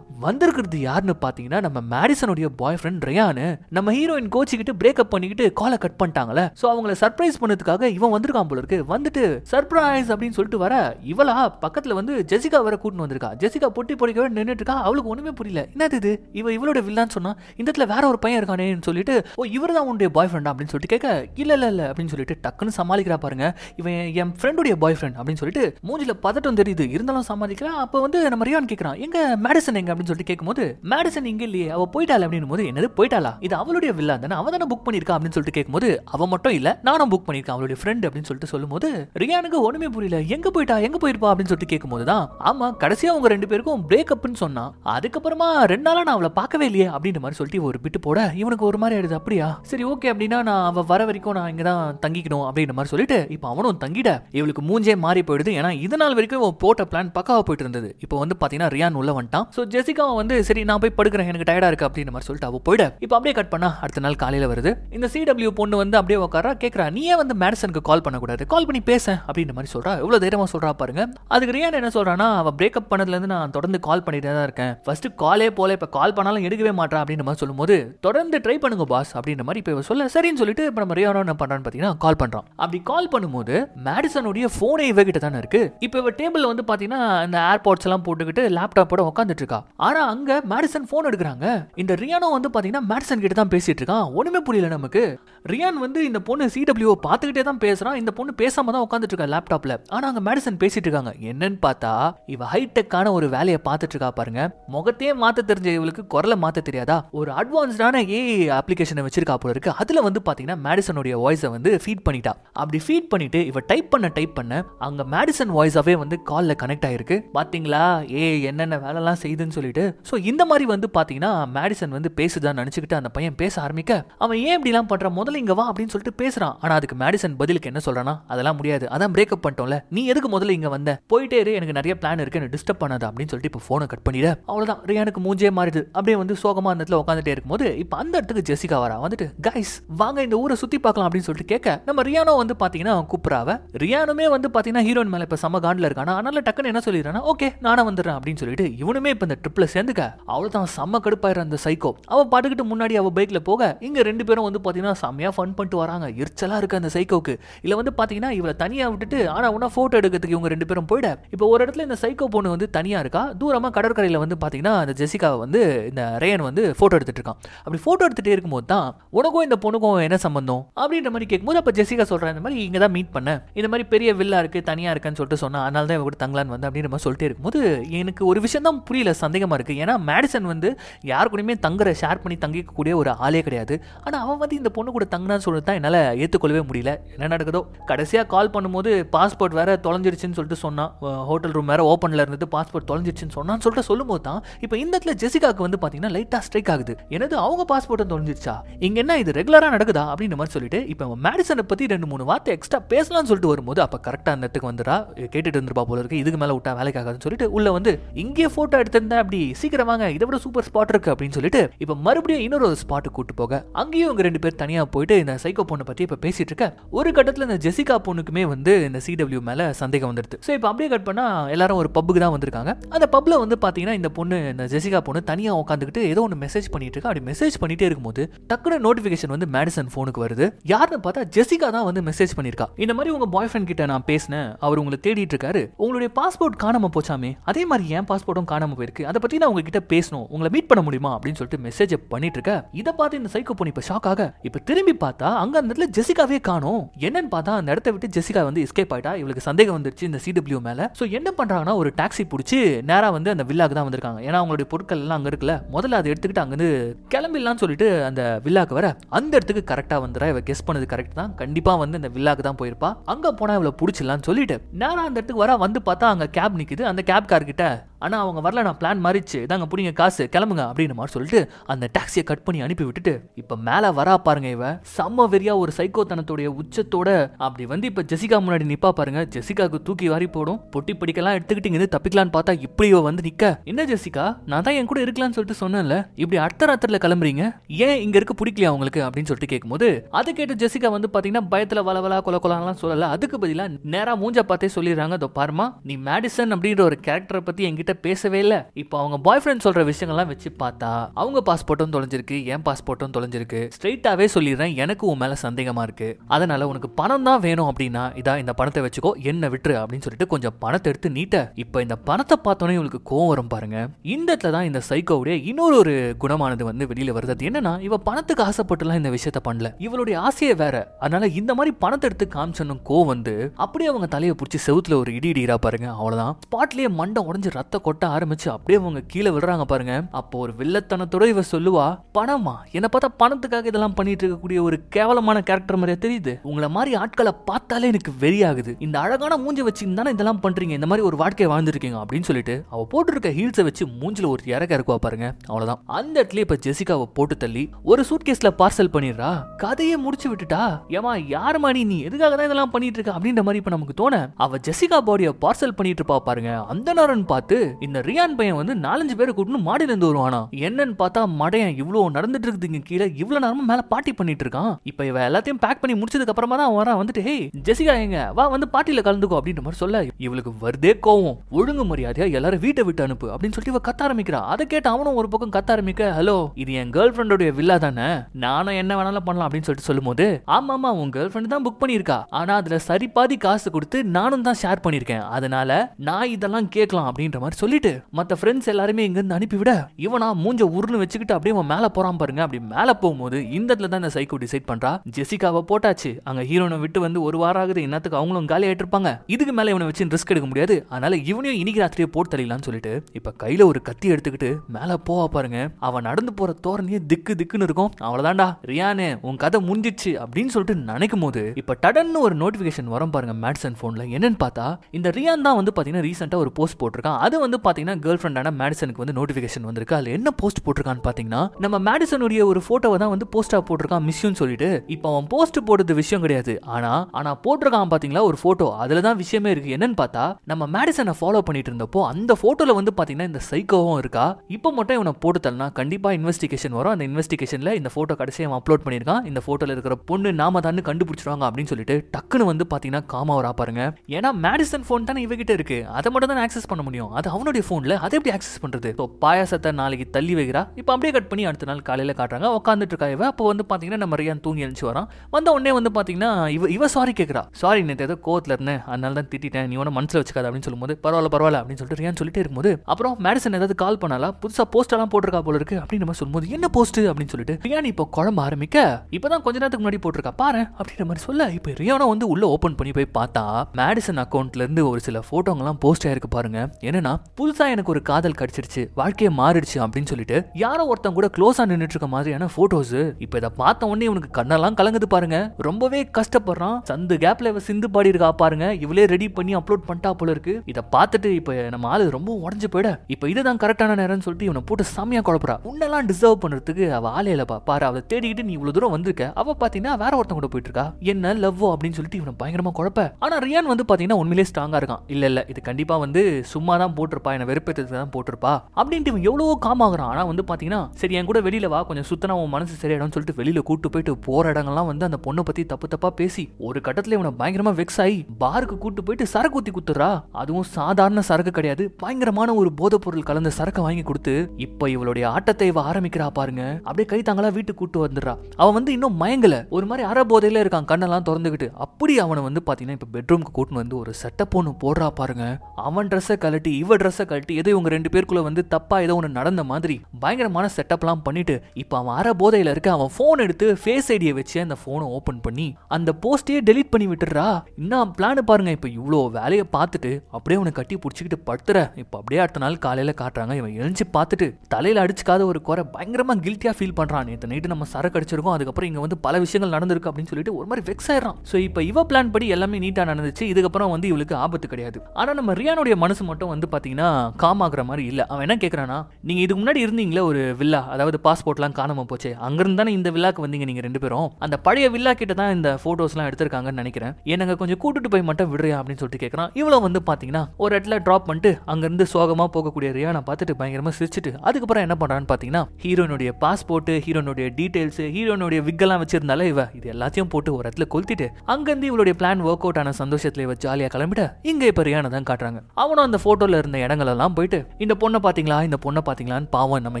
வந்திருக்கிறது யாருன்னு பாத்தீங்கன்னா நம்ம மேடிசனுடைய பாய் ஃப்ரெண்ட் ரயானு. நம்ம ஹீரோயின் கோச்சிக்கிட்டு பிரேக்கப் பண்ணிக்கிட்டு காலை கட் பண்ணிட்டாங்கல்ல. சோ அவங்கள சர்ப்ரைஸ் பண்ணதுக்காக இவன் வந்திருக்கான் போல இருக்கு. வந்துட்டு சர்ப்ரைஸ் அப்படின்னு சொல்லிட்டு வர இவளா பக்கத்துல வந்து ஜெசிகா வர கூட்டின்னு வந்திருக்கா. ஜெசிகா பொட்டி பொடிக்கவே நின்னுட்டு இருக்கா. அவளுக்கு ஒண்ணுமே புரியல. என்னது இது? இவ இவளோட வில்லான்னு சொன்னா இந்த இடத்துல வேற ஒரு பையன் இருக்கானேன்னு சொல்லிட்டு ஓ இவர் தான் உன்னுடைய பாய் ஃப்ரெண்டா அப்படின்னு சொல்லிட்டு கேட்க இல்ல இல்ல இல்ல அப்படின்னு சொல்லிட்டு டக்குன்னு சமாளிக்கிறா பாருங்க. இவன் என் ஃப்ரெண்டுடைய பாய் ஃப்ரெண்ட் அப்படின்னு சொல்லிட்டு மூஞ்சில பதட்டம் தெரியுது. இருந்தாலும் சமாளிக்கிறான் அப்ப வந்து நம்ம ரியான் கேட்கிறான் எங்க மேடிசன் எங்க? அப்படின்னு சொல்லிட்டு கேட்கும்போது மேடிசன் இங்க இல்லையே. அவ போயிட்டாள். அப்படின்னு போது என்னது போயிட்டாளா? இது அவளுடைய வில்லா தானே. அவ தானே புக் பண்ணிருக்கா அப்படின்னு சொல்லிட்டு கேட்கும்போது அவ மட்டும் இல்ல நானும் புக் பண்ணிருக்கேன் அவளுடைய ஃப்ரெண்ட் அப்படின்னு சொல்லிட்டு சொல்லும்போது ரியானுக்கு ஒண்ணுமே புரியல. எங்க போயிட்டா? எங்க போயிருப்பா? அப்படின்னு சொல்லிட்டு கேட்கும்போது தான் ஆமா கடைசியா அவங்க ரெண்டு பேருக்கும் பிரேக்கப்னு சொன்னா அதுக்கப்புறமா ரெண்டு நாளா நான் அவளை பார்க்கவே இல்லையே அப்படின்ற மாதிரி சொல்லிட்டு ஒரு பிட்டு போட இவனுக்கு ஒரு மாதிரி ஆயிடுது. அப்படியா? சரி ஓகே அப்படின்னா நான் அவ வர வரைக்கும் நான் இங்க தான் தங்கிக்கணும் அப்படின்ற மாதிரி சொல்லிட்டு இப்போ அவனும் தங்கிட இவளுக்கு மூஞ்சே மாறி போயிடுது. ஏன்னா இது நாள் வரைக்கும் இவன் போட்ட பிளான் பக்காவா போயிட்டு இருந்தது இப்போ வந்து பாத்தீங்கன்னா ரியான் உள்ள வந்துட்டான். ஸோ ஜெசிகா வந்து சரி நான் போய் படுக்கிறேன். எனக்கு டயர்டா இருக்கு அப்படின்ற மாதிரி சொல்லிட்டு அவ போயிட. இப்போ அப்படியே கட் பண்ணா அடுத்த நாள் காலையில வருது. இந்த சிடபிள்யூ பொண்ணு வந்து அப்படியே உட்காரா கேட்கறா நீயே வந்து வந்து ஜாக்சனுக்கு கால் பண்ணக்கூடாது. கால் பண்ணி பேச அப்படின்ற மாதிரி சொல்றா. எவ்வளவு தைரியமா சொல்றா பாருங்க. அதுக்கு ரியான் என்ன சொல்றானா அவ பிரேக்கப் பண்ணதுல இருந்து நான் தொடர்ந்து கால் பண்ணிட்டே தான் இருக்கேன். ஃபர்ஸ்ட் காலே போல இப்ப கால் பண்ணாலும் எடுக்கவே மாட்டேன் அப்படின்ற மாதிரி சொல்லும்போது தொடர்ந்து ட்ரை பண்ணுங்க பாஸ் அப்படின்ற மாதிரி இப்போ இவ சொல்ல சரின்னு சொல்லிட்டு இப்போ நம்ம ரியானோ என்ன பண்றான்னு பாத்தீங்கன்னா கால் பண்றான். அப்படி கால் பண்ணும்போது மேடிசனுடைய போனே இவகிட்ட தானே இருக்கு. இப்போ இவ டேபிள் வந்து பாத்தீங்கன்னா இந்த ஏர்பாட்ஸ் எல்லாம் போட்டுக்கிட்டு லேப்டாப்போட உட்காந்துட்டு இருக்கா. ஆனா அங்க மேடிசன் போன் எடுக்கிறாங்க. இந்த ரியானோ வந்து பாத்தீங்கன்னா மேடிசன் கிட்ட தான் பேசிட்டு இருக்கான். ஒண்ணுமே புரியல நமக்கு. ரியான் வந்து இந்த பொண்ணு சிடபிள்யூ பார்த்துக்கிட்டே தான் பேசுறான் இந்த பொண்ணு பேசாம தான் உட்காந்துட்டு இருக்கா லேப்டாப்ல ஆனா அங்க மேடிசன் பேசிட்டு இருக்காங்க. என்னன்னு பார்த்தா இவ ஹைடெக்கான ஒரு வேலையை பார்த்துட்டு இருக்கா பாருங்க. முகத்தையே மாத்த தெரிஞ்ச இவளுக்கு குரலை மாத்த தெரியாதா? ஒரு அட்வான்ஸ்டான ஏ அப்ளிகேஷனை வச்சிருக்கா போல இருக்கு. அதுல வந்து பாத்தீங்கன்னா மேடிசனுடைய வாய்ஸை வந்து ஃபீட் பண்ணிட்டா. அப்படி ஃபீட் பண்ணிட்டு இவ டைப் பண்ண டைப் பண்ண அங்க மேடிசன் வாய்ஸாவே வந்து கால்ல கனெக்ட் ஆயிருக்கு. பாத்தீங்களா? ஏ என்னென்ன வேலைலாம் செய்யுதுன்னு சொல்லிட்டு. ஸோ இந்த மாதிரி வந்து பாத்தீங்கன்னா மேடிசன் வந்து பேசுதான்னு நினைச்சுக்கிட்டு அந்த பையன் பேச ஆரம்பிக்க அவன் ஏன் இப்படிலாம் பண்றான்? முதல்ல இங்க வா அப்படின்னு சொல்லிட்டு பேசுறான். ஆனா அதுக்கு மேடிசன் மேடிசன் பதிலுக்கு என்ன சொல்றானா? அதெல்லாம் முடியாது. அதான் பிரேக்கப் பண்ணிட்டோம்ல. நீ எதுக்கு முதல்ல இங்க வந்த? போயிட்டே இரு. எனக்கு நிறைய பிளான் இருக்கு. எனக்கு டிஸ்டர்ப் பண்ணாத அப்படின்னு சொல்லிட்டு இப்போ போனை கட் பண்ணிட. அவ்வளவுதான். ரியானுக்கு மூஞ்சே மாறிடுது. அப்படியே வந்து சோகமா அந்த இடத்துல உட்காந்துட்டே இருக்கும்போது இப்போ அந்த இடத்துக்கு ஜெசிகா வரா. வந்துட்டு கைஸ் வாங்க இந்த ஊரை சுத்தி பார்க்கலாம் அப்படின்னு சொல்லிட்டு கேட்க நம்ம ரியானோ வந்து பாத்தீங்கன்னா கூப்பிடாவ ரியானுமே வந்து பாத்தீங்கன்னா ஹீரோயின் மேல இப்ப சம காண்டில் இருக்கானா? அதனால டக்குன்னு என்ன சொல்லிடுறானா ஓகே நானே வந்துடுறேன் அப்படின்னு சொல்லிட்டு இவனுமே இப்ப இந்த ட்ரிப்ல சேர்ந்துக்க அவ்வளவுதான். செம்ம கடுப்பாயிரம் அந்த சைக்கோ அவ பாட்டுக்கிட்டு முன்னாடி அவ பைக்ல போக இங்க ரெண்டு பேரும் வந்து பாத்தீங்கன்னா செம்மையா ஃபன் பண்ணிட்டு வராங்க. எரிச்சலா இருக்கு அந்த சைக்கோக்கு இல்ல வந்து பாத்தீங்கன்னா இவளை தனியா விட்டுட்டு ஆனா ஒன்றா போட்டோ எடுக்கிறதுக்கு இவங்க ரெண்டு பேரும் போயிட. இப்போ ஒரு இடத்துல இந்த சைக்கோ பொண்ணு வந்து தனியா இருக்கா? தூரமா கடற்கரையில வந்து பாத்தீங்கன்னா அந்த ஜெசிகாவை வந்து இந்த ரேயன் வந்து போட்டோ எடுத்துட்டு இருக்கான். அப்படி போட்டோ எடுத்துட்டே இருக்கும்போது தான் உனக்கும் இந்த பொண்ணுக்கும் என்ன சம்பந்தம்? அப்படின்ற மாதிரி கேட்கும்போது அப்ப ஜெசிகா சொல்கிறேன் இந்த மாதிரி இங்க தான் மீட் பண்ணேன் இந்த மாதிரி பெரிய வில்லா இருக்கு தனியா இருக்குன்னு சொல்லிட்டு சொன்னா அதனால தான் இவங்க கூட வந்து அப்படின்ற மாதிரி சொல்லிட்டே இருக்கும்போது எனக்கு ஒரு விஷயம் தான் புரியல சந்தேகமா இருக்கு. ஏன்னா மேடிசன் வந்து யார் கூடயுமே தங்குற ஷேர் பண்ணி தங்கிக்கக்கூடிய ஒரு ஆளே கிடையாது. ஆனா அவன் வந்து இந்த பொண்ணு கூட தங்கினான்னு சொல்லிட்டு தான் என்னால ஏத்துக்கொள்ளவே முடியல. என்ன நடக்குதோ? கடைசியா கால் பண்ணும்போது பாஸ்போர்ட் வேற தொலைஞ்சிருச்சுன்னு சொல்லிட்டு சொன்னான் ஹோட்டல் ரூம் வேற ஓப்பனில் இருந்தது பாஸ்போர்ட் தொலைஞ்சிருச்சுன்னு சொன்னான்னு சொல்லிட்டு சொல்லும்போது தான் இப்போ இந்த இடத்துல ஜெசிகாக்கு வந்து பார்த்தீங்கன்னா லைட்டாக ஸ்ட்ரைக் ஆகுது. எனது அவங்க பாஸ்போர்ட்டை தொலைஞ்சிருச்சா? இங்கே என்ன இது ரெகுலராக நடக்குதா? அப்படின்ற மாதிரி சொல்லிட்டு இப்போ மேடிசனை பற்றி ரெண்டு மூணு வார்த்தை எக்ஸ்ட்ரா பேசலாம்னு சொல்லிட்டு வரும்போது அப்போ கரெக்டாக அந்த இடத்துக்கு வந்துடா கேட்டுட்டு இருந்திருப்பா போல இருக்கு. இதுக்கு மேலே விட்டா வேலைக்கு ஆகாதுன்னு சொல்லிட்டு உள்ள வந்து இங்கே ஃபோட்டோ எடுத்திருந்தா அப்படி சீக்கிரம் வாங்க இதை விட சூப்பர் ஸ்பாட் இருக்கு அப்படின்னு சொல்லிட்டு இப்போ மறுபடியும் இன்னொரு ஸ்பாட்டுக்கு கூட்டு போக அங்கேயும் இவங்க ரெண்டு பேர் தனியாக போயிட்டு இந்த சைக்கோ பொண்ணை பற்றி இப்போ பேசிட்டு இருக்க ஒரு கட்டத்தில் இந்த ஜெசிகா பொண்ணுக்குமே வந்து இந்த சிடபிள்யூ மேலே சந்தேகம் வந்துடுது. ஸோ இப்போ அப்படியே கட் பண்ணால் எல்லாரும் ஒரு பப்புக்கு தான் வந்திருக்காங்க. அந்த பப்பில் வந்து பார்த்தீங்கன்னா இந்த பொண்ணு இந்த ஜெசிகா பொண்ணு தனியாக உட்காந்துக்கிட்டு ஏதோ ஒன்று மெசேஜ் பண்ணிட்டு இருக்கா. அப்படி மெசேஜ் பண்ணிட்டே இருக்கும்போது டக்குனு நோட்டிஃபிகேஷன் வந்து மேடிசன் ஃபோனுக்கு வருது. யாருன்னு பார்த்தா ஜெசிகா தான் வந்து மெசேஜ் பண்ணியிருக்கா. இந்த மாதிரி உங்க பாய் ஃப்ரெண்ட் கிட்ட நான் பேசினேன். அவர் உங்களை தேடிட்டு இருக்காரு. உங்களுடைய பாஸ்போர்ட் காணாம போச்சாமே. அதே மாதிரி என் பாஸ்போர்ட்டும் காணாம போயிருக்கு. அதை பத்தி நான் உங்ககிட்ட பேசணும். உங்களை மீட் பண்ண முடியுமா? அப்படின்னு சொல்லிட்டு மெசேஜ் பண்ணிட்டு இருக்க. இதை பார்த்து இந்த சைக்கோ பொண்ணு இப்ப ஷாக் ஆக இப்ப திரும்பி பார்த்தா அங்க அந்த இடத்துல ஜெசிகாவே காணும். என்னன்னு பார்த்தா அந்த இடத்த விட்டு ஜெசிகா வந்து எஸ்கேப் ஆயிட்டா. இவளுக்கு சந்தேகம் வந்துருச்சு இந்த சிடபிள்யூ மேல. சோ என்ன பண்றாங்கன்னா ஒரு டாக்ஸி பிடிச்சி நேரா வந்து அந்த வில்லாக்கு தான் வந்திருக்காங்க. ஏன்னா அவங்களுடைய பொருட்கள் எல்லாம் அங்க இருக்குல்ல. முதல்ல அதை எடுத்துக்கிட்டு அங்கிருந்து கிளம்பிடலாம்னு சொல்லிட்டு அந்த வில்லாக்கு வர அந்த இடத்துக்கு கரெக்டா வந்துடா இவ கெஸ் பண்ணது கரெக்ட் தான். கண்டிப்பா வந்து இந்த வில்லாக்கு தான் போயிருப்பா. அங்க போனா இவளை பிடிச்சிடலாம்னு சொல்லிட்டு நேரா அந்த இடத்துக்கு வர. வந்து பார்த்தா அங்க கேப் நிக்குது. அந்த கேப் கார்கிட்ட ஆனால் அவங்க வரல நான் பிளான் மாறிச்சு இதாங்க பிடிங்க காசு கிளம்புங்க அப்படின்னு மாதிரி சொல்லிட்டு அந்த டாக்ஸியை கட் பண்ணி அனுப்பி விட்டுட்டு இப்போ மேலே வரா பாருங்க இவ. செம்ம வெறியா ஒரு சைக்கோத்தனத்துடைய உச்சத்தோட அப்படி வந்து இப்போ ஜெசிகா முன்னாடி நிப்பா பாருங்க. ஜெசிகாவுக்கு தூக்கி வாரி போடும். பொட்டி படிக்கலாம் எடுத்துக்கிட்டு இங்கே தப்பிக்கலான்னு பார்த்தா இப்படி இவ வந்து நிக்க. என்ன ஜெசிகா? நான் தான் என் கூட இருக்கலாம்னு சொல்லிட்டு சொன்னேன்ல. இப்படி அடுத்த ராத்திரில கிளம்புறீங்க? ஏன் இங்க இருக்க பிடிக்கலையா உங்களுக்கு? அப்படின்னு சொல்லிட்டு கேட்கும்போது அதை கேட்டு ஜெசிகா வந்து பாத்தீங்கன்னா பயத்துல வளவலா கொல கொலாம் சொல்லல. அதுக்கு பதிலாக நேரா மூஞ்ச பார்த்தே சொல்லிடுறாங்க. அதோ பாருமா நீ மேடிசன் அப்படின்ற ஒரு கேரக்டரை பத்தி என்கிட்ட பேசவே இல்ல. இப்போ அவங்க பாய் ஃப்ரெண்ட் சொல்ற விஷயங்கள்லாம் வச்சு பார்த்தா அவங்க பாஸ்போர்ட்டும் தொலைஞ்சிருக்கு என் பாஸ்போர்ட்டும் தொலைஞ்சிருக்கு. ஸ்ட்ரெயிட்டாவே சொல்லிடுறேன் எனக்கு உன் மேல சந்தேகமா இருக்கு. அதனால உனக்கு பணம் தான் வேணும் அப்படின்னா இதா இந்த பணத்தை வச்சுக்கோ என்ன விட்டுரு அப்படின்னு சொல்லிட்டு கொஞ்சம் பணத்தை எடுத்து நீட்ட. இப்போ இந்த பணத்தை பார்த்தோன்னே இவளுக்கு கோவம் வரும் பாருங்க. இந்த இடத்துல தான் இந்த சைக்கோவுடைய இன்னொரு ஒரு குணமானது வந்து வெளியில வருது. அது என்னன்னா இவ பணத்துக்கு ஆசைப்பட்டுலாம் இந்த விஷயத்த பண்ணல. இவளுடைய ஆசையே வேற. அதனால இந்த மாதிரி பணத்தை எடுத்து காமிச்சனும் கோவம் வந்து அப்படியே அவங்க தலையை பிடிச்சி செவுத்துல ஒரு இடி இடிகிறா பாருங்க அவ்வளவுதான். ஸ்பாட்லயே மண்டை உடஞ்சு ரத்த கொட்ட ஆரம்பிச்சு அப்படியே அவங்க கீழே விடுறாங்க பாருங்க. அப்போ ஒரு வில்லத்தனத்தோட இவ சொல்லுவா பணமா? என்ன பார்த்தா பணத்துக்காக இதெல்லாம் பண்ணிட்டு இருக்கக்கூடிய ஒரு கேவலமான கேரக்டர் மாதிரியா தெரியுது. உங்களை மாதிரி ஆட்களை பார்த்தாலே எனக்கு வெறியாகுது. இந்த அழகான மூஞ்ச வச்சு தானே இதெல்லாம் பண்றீங்க? இந்த மாதிரி ஒரு வாழ்க்கையை வாழ்ந்துருக்கீங்க அப்படின்னு சொல்லிட்டு அவ போட்டிருக்க ஹீல்ஸை வச்சு மூஞ்சில ஒரு இறக்க இருக்குவா பாருங்க. அவ்வளவுதான். அந்த இடத்துல இப்ப ஜெசிகாவை போட்டு தள்ளி ஒரு சூட்கேஸ்ல பார்சல் பண்ணிடுறா? கதையை முடிச்சு விட்டுட்டா? ஏமா யாருமா நீ நீ? எதுக்காக தான் இதெல்லாம் பண்ணிட்டு இருக்க? அப்படின்ற மாதிரி இப்ப நமக்கு தோண அவ ஜெசிகா பாடிய பார்சல் பண்ணிட்டு இருப்பா பாருங்க. அந்த நேரம் பார்த்து இந்த ரியான் பையன் வந்து நாலஞ்சு பேரை கூட்டு மாடியில இருந்து வருவானா? என்னன்னு பார்த்தா மடையன் இவ்வளவு நடந்துட்டு இருக்குதுங்க கீழே இவ்வளவு நேரமா மேல பாட்டி பண்ணிட்டு இருக்கான் இப்ப இவ எல்லாத்தையும் பேக் பண்ணி முடிச்சதுக்கு அப்புறமா தான் வரான் வந்துட்டு ஹே ஜெசிகா எங்க? வா வந்து பார்ட்டியில கலந்துக்கோ அப்படின்ற மாதிரி சொல்ல. இவளுக்கு வருதே கோவம். ஒழுங்கு மரியாதையா எல்லாரும் வீட்டை விட்டு அனுப்பு அப்படின்னு சொல்லிட்டு இவ கத்த ஆரம்பிக்கிறா. அதை கேட்டு அவனும் ஒரு பக்கம் கத்த ஆரம்பிக்க ஹலோ இது என் கேர்ள் ஃப்ரெண்டோட வில்லா தானே? நானும் என்ன வேணாலும் பண்ணலாம் அப்படின்னு சொல்லிட்டு சொல்லும் போது ஆமா ஆமா உன் கேர்ள் ஃப்ரெண்ட் தான் புக் பண்ணிருக்கா ஆனா அதுல சரி பாதி காசு கொடுத்து நானும் தான் ஷேர் பண்ணிருக்கேன் அதனால நான் இதெல்லாம் கேட்கலாம் அப்படின்ற மாதிரி சொல்லிட்டு மத்த ஃப்ரெண்ட்ஸ் எல்லாருமே இங்க இருந்து அனுப்பிவிட. இவனா மூஞ்ச உருன்னு வச்சுக்கிட்டு அப்படியே அவன் மேல போறான் பாருங்க. அப்படி மேல போகும்போது இந்த இடத்துல தான் இந்த சைக்கோ டிசைட் பண்றா. ஜெசிகாவை போட்டாச்சு. அங்க ஹீரோனை விட்டு வந்து ஒரு வாரம் ஆகுது. என்னத்துக்கு அவங்களும் காலி ஆயிட்டு இருப்பாங்க. இதுக்கு மேல இவனை வச்சு ரிஸ்க் எடுக்க முடியாது. அதனால இவனையும் இன்னைக்கு ராத்திரியே போட்டு தரலாம்னு சொல்லிட்டு இப்ப கையில ஒரு கத்தி எடுத்துக்கிட்டு மேல போவா பாருங்க. அவன் நடந்து போற தோரணையே திக்கு திக்குன்னு இருக்கும். அவ்வளவுதான்டா. ரியானே உன் கதை முடிஞ்சிச்சு அப்படின்னு சொல்லிட்டு நினைக்கும் போது இப்ப டடன்னு ஒரு நோட்டிபிகேஷன் வரும் பாருங்க மேட்சன் போன்ல என்னன்னு பார்த்தா இந்த ரியான் தான் வந்து பாத்தீங்கன்னா ரீசெண்டா ஒரு போஸ்ட் போட்டிருக்கான். அது வந்து பாத்தீங்கன்னா கேர்ள் ஃப்ரெண்டான மேடிசனுக்கு வந்து நோட்டிபிகேஷன் வந்திருக்கு. அதுல என்ன போஸ்ட் போட்டிருக்கான்னு பாத்தீங்கன்னா நம்ம மேடிசனுடைய ஒரு போட்டோவை தான் வந்து போஸ்டா போட்டிருக்கான் மிஸ்யூன்னு சொல்லிட்டு. இப்போ அவன் போஸ்ட் போடுறது விஷயம் கிடையாது. ஆனா ஆனா போட்டிருக்கான் பாத்தீங்களா ஒரு போட்டோ அதுல தான் விஷயமே இருக்கு. என்னன்னு பார்த்தா நம்ம மேடிசனை ஃபாலோ பண்ணிட்டு இருந்தப்போ அந்த போட்டோல வந்து பாத்தீங்கன்னா இந்த சைக்கோவும் இருக்கா? இப்போ மட்டும் இவனை போட்டு தள்ளனா கண்டிப்பா இன்வெஸ்டிகேஷன் வரும். அந்த இன்வெஸ்டிகேஷன்ல இந்த போட்டோ கடைசியாக அவன் அப்லோட் பண்ணியிருக்கான். இந்த போட்டோல இருக்கிற பொண்ணு நாம தான் கண்டுபிடிச்சிருவாங்க அப்படின்னு சொல்லிட்டு டக்குன்னு வந்து பாத்தீங்கன்னா காமா வரா பாருங்க. ஏன்னா மேடிசன் ஃபோன் தானே இவகிட்ட இருக்கு. அதை மட்டும் தான் ஆக்சஸ் பண்ண முடியும். அது அவனுடைய ஃபோனில் அதை எப்படி ஆக்சஸ் பண்ணுறது ஸோ பாயாசத்தை நாளைக்கு தள்ளி வைக்கிறா? இப்போ அப்படியே கட் பண்ணி அடுத்த நாள் காலையில் காட்டுறாங்க. உட்காந்துட்டு இருக்கா இவ. அப்போ வந்து பார்த்தீங்கன்னா நம்ம ரியான் தூங்கி எழுந்துச்சு வரான். வந்த உடனே வந்து பார்த்தீங்கன்னா இவ இவ சாரி கேட்குறா சாரி நேற்று ஏதோ கோவத்தில் இருந்தேன். அதனால தான் திட்டிட்டேன். நீ ஒன்றும் மனசில் வச்சுக்காத அப்படின்னு சொல்லும்போது பரவாயில்ல பரவாயில்ல அப்படின்னு சொல்லிட்டு ரியான் சொல்லிட்டே இருக்கும்போது அப்புறம் மேடிசன் ஏதாவது கால் பண்ணாலா புதுசாக போஸ்டெல்லாம் போட்டிருக்கா போல இருக்கு அப்படின்னு நம்ம சொல்லும்போது என்ன போஸ்ட் அப்படின்னு சொல்லிட்டு ரியான் இப்போ குழம்பு ஆரம்பிக்க. இப்பதான் கொஞ்ச நேரத்துக்கு முன்னாடி போட்டிருக்கா. பாரு அப்படின்ற மாதிரி சொல்ல இப்போ ரியானா வந்து உள்ள ஓப்பன் பண்ணி போய் பார்த்தா மேடிசன் அக்கௌண்ட்ல இருந்து ஒரு சில போட்டோங்கெல்லாம் போஸ்ட் ஆயிருக்கு பாருங்க. என்னன்னா புதுசா எனக்கு ஒரு காதல் கிடைச்சிருச்சு வாழ்க்கையை மாறிடுச்சு அப்படின்னு சொல்லிட்டு யாரோ ஒருத்தன் கூட க்ளோஸா நின்றுட்டு இருக்க மாதிரியான போட்டோஸ் இப்போ இதை பார்த்த உடனே இவனுக்கு கண்ணெல்லாம் கலங்குது பாருங்க. ரொம்பவே கஷ்டப்படுறான். சந்து கேப்ல இவ சிந்து பாடி இருக்கா பாருங்க. இவளே ரெடி பண்ணி அப்லோட் பண்ணிட்டா போல இருக்கு. இதை பார்த்துட்டு இப்போ நம்ம ஆளு ரொம்ப உடஞ்சு போயிட. இப்போ இதுதான் கரெக்டான நேரம்னு சொல்லிட்டு இவனை போட்டு செம்மையா குழப்பறா. உன்னெல்லாம் டிசர்வ் பண்றதுக்கு அவ ஆளே பாரு அவளை தேடிக்கிட்டு நீ இவ்வளவு தூரம் வந்திருக்க. அவ பாத்தீங்கன்னா வேற ஒருத்தன் கூட போயிட்டு இருக்கா. என்ன லவ்வோ அப்படின்னு சொல்லிட்டு இவனை பயங்கரமா குழப்ப. ஆனா ரியான் வந்து பாத்தீங்கன்னா உண்மையிலேயே ஸ்ட்ராங்கா இருக்கான். இல்ல இல்ல இது கண்டிப்பா வந்து சும்மா தான் போட்டிருப்பா என்ன வெறுப்பேற்றதுக்கு தான் போட்டிருப்பா அப்படின்ட்டு இவன் எவ்வளவோ காமாகறான் ஆனா வந்து பாத்தீங்கன்னா சரி என் கூட வெளியில வா கொஞ்சம் சுத்தனா உன் மனசு சரியாயிடும்னு சொல்லிட்டு வெளியில கூட்டு போயிட்டு போற இடங்கள்லாம் வந்து அந்த பொண்ணை பத்தி தப்பு தப்பா பேசி ஒரு கட்டத்துல இவனை பயங்கரமா வெக்ஸ் ஆகி பாருக்கு கூட்டு போயிட்டு சரக்கு ஊத்தி குத்துறா அதுவும் சாதாரண சரக்கு கிடையாது பயங்கரமான ஒரு போதைப் பொருள் கலந்த சரக்கு வாங்கி கொடுத்து இப்ப இவளுடைய ஆட்டத்தை இவ ஆரம்பிக்கிறா பாருங்க. அப்படியே கை தாங்களா வீட்டுக்கு கூட்டு வந்துடுறா. அவன் வந்து இன்னும் மயங்கல. ஒரு மாதிரி அற போதையில இருக்கான் கண்ணெல்லாம் திறந்துகிட்டு. அப்படி அவனை வந்து பாத்தீங்கன்னா இப்ப பெட்ரூம்க்கு கூட்டு வந்து ஒரு செட்டப் ஒன்று போடுறா பாருங்க. அவன் ட்ரெஸ்ஸை கழட்டி இவ ட்ரெஸ்ஸை கழட்டி ஏதோ இவங்க ரெண்டு பேருக்குள்ள வந்து தப்பா ஏதோ ஒன்று நடந்த மாதிரி பயங்கரமான செட்டப்லாம் பண்ணிட்டு இப்போ அவன் அற போதையில இருக்க அவன் ஃபோன் எடுத்து ஃபேஸ் ஐடியை வச்சு அந்த ஃபோனை ஓப்பன் பண்ணி அந்த போஸ்டையே டெலீட் பண்ணி விட்டுறா இன்னும் பிளான் பாருங்க இப்போ இவ்வளோ வேலையை பார்த்துட்டு அப்படியே உனக்கு கட்டி பிடிச்சிக்கிட்டு படுத்துற. இப்போ அப்படியே அடுத்த நாள் காலையில் காட்டுறாங்க இவன் எழுந்து பார்த்துட்டு தலையில் அடிச்சுக்காத ஒரு குறை பயங்கரமாக கில்ட்டியாக ஃபீல் பண்ணுறான் நேற்று நைட்டு நம்ம சரக்கு அடிச்சிருக்கோம் அதுக்கப்புறம் இங்கே வந்து பல விஷயங்கள் நடந்திருக்கு அப்படின்னு சொல்லிட்டு ஒரு மாதிரி வெக்ஸ் ஆயிடுறான். ஸோ இப்போ இவ பிளான் படி எல்லாமே நீட்டாக நடந்துச்சு இதுக்கப்புறம் வந்து இவளுக்கு ஆபத்து கிடையாது. ஆனால் நம்ம ரியானுடைய மனசு மட்டும் வந்து பார்த்து பார்த்தீங்கன்னா காமாகிற மாதிரி இல்ல. அவன் என்ன கேக்குறானா நீங்க இதுக்கு முன்னாடி இருந்தீங்களே ஒரு வில்லா அதாவது பாஸ்போர்ட்லாம் காணாமல் போச்சு. அங்கிருந்து தானே இந்த வில்லாக்கு வந்தீங்க நீங்க ரெண்டு பேரும். அந்த பழைய வில்லா கிட்ட தான் இந்த ஃபோட்டோஸ்லாம் எடுத்திருக்காங்கன்னு நினைக்கிறேன். எனக்கு கொஞ்சம் கூட்டிட்டு போய் மட்டும் விடுறியா? அப்படின்னு சொல்லிட்டு கேட்குறான் இவ்வளவு வந்து பாத்தீங்கன்னா ஒரு இடத்துல ட்ராப் பண்ணிட்டு அங்கேருந்து சோகமா போகக்கூடிய ரியானை பார்த்துட்டு பயங்கரமா சிரிச்சிட்டு அதுக்கப்புறம் என்ன பண்றான்னு பாத்தீங்கன்னா ஹீரோனுடைய பாஸ்போர்ட்டு ஹீரோனுடைய டீட்டெயில்ஸ் ஹீரோனுடைய விக்கெல்லாம் வச்சிருந்தாலே இவ இது எல்லாத்தையும் போட்டு ஒரு இடத்துல கொளுத்திட்டு அங்கிருந்து இவளுடைய பிளான் ஒர்க் அவுட் ஆன சந்தோஷத்துல இவ ஜாலியாக கிளம்பிட்டு இங்கே இப்போ ரியானை தான் காட்டுறாங்க. அவனும் அந்த ஃபோட்டோவில் இருந்த இடங்கள் எல்லாம் போயிட்டு இந்த பொண்ணை பாத்தீங்களா இந்த பொண்ணை பாத்தீங்களான்னு பாவம் நம்ம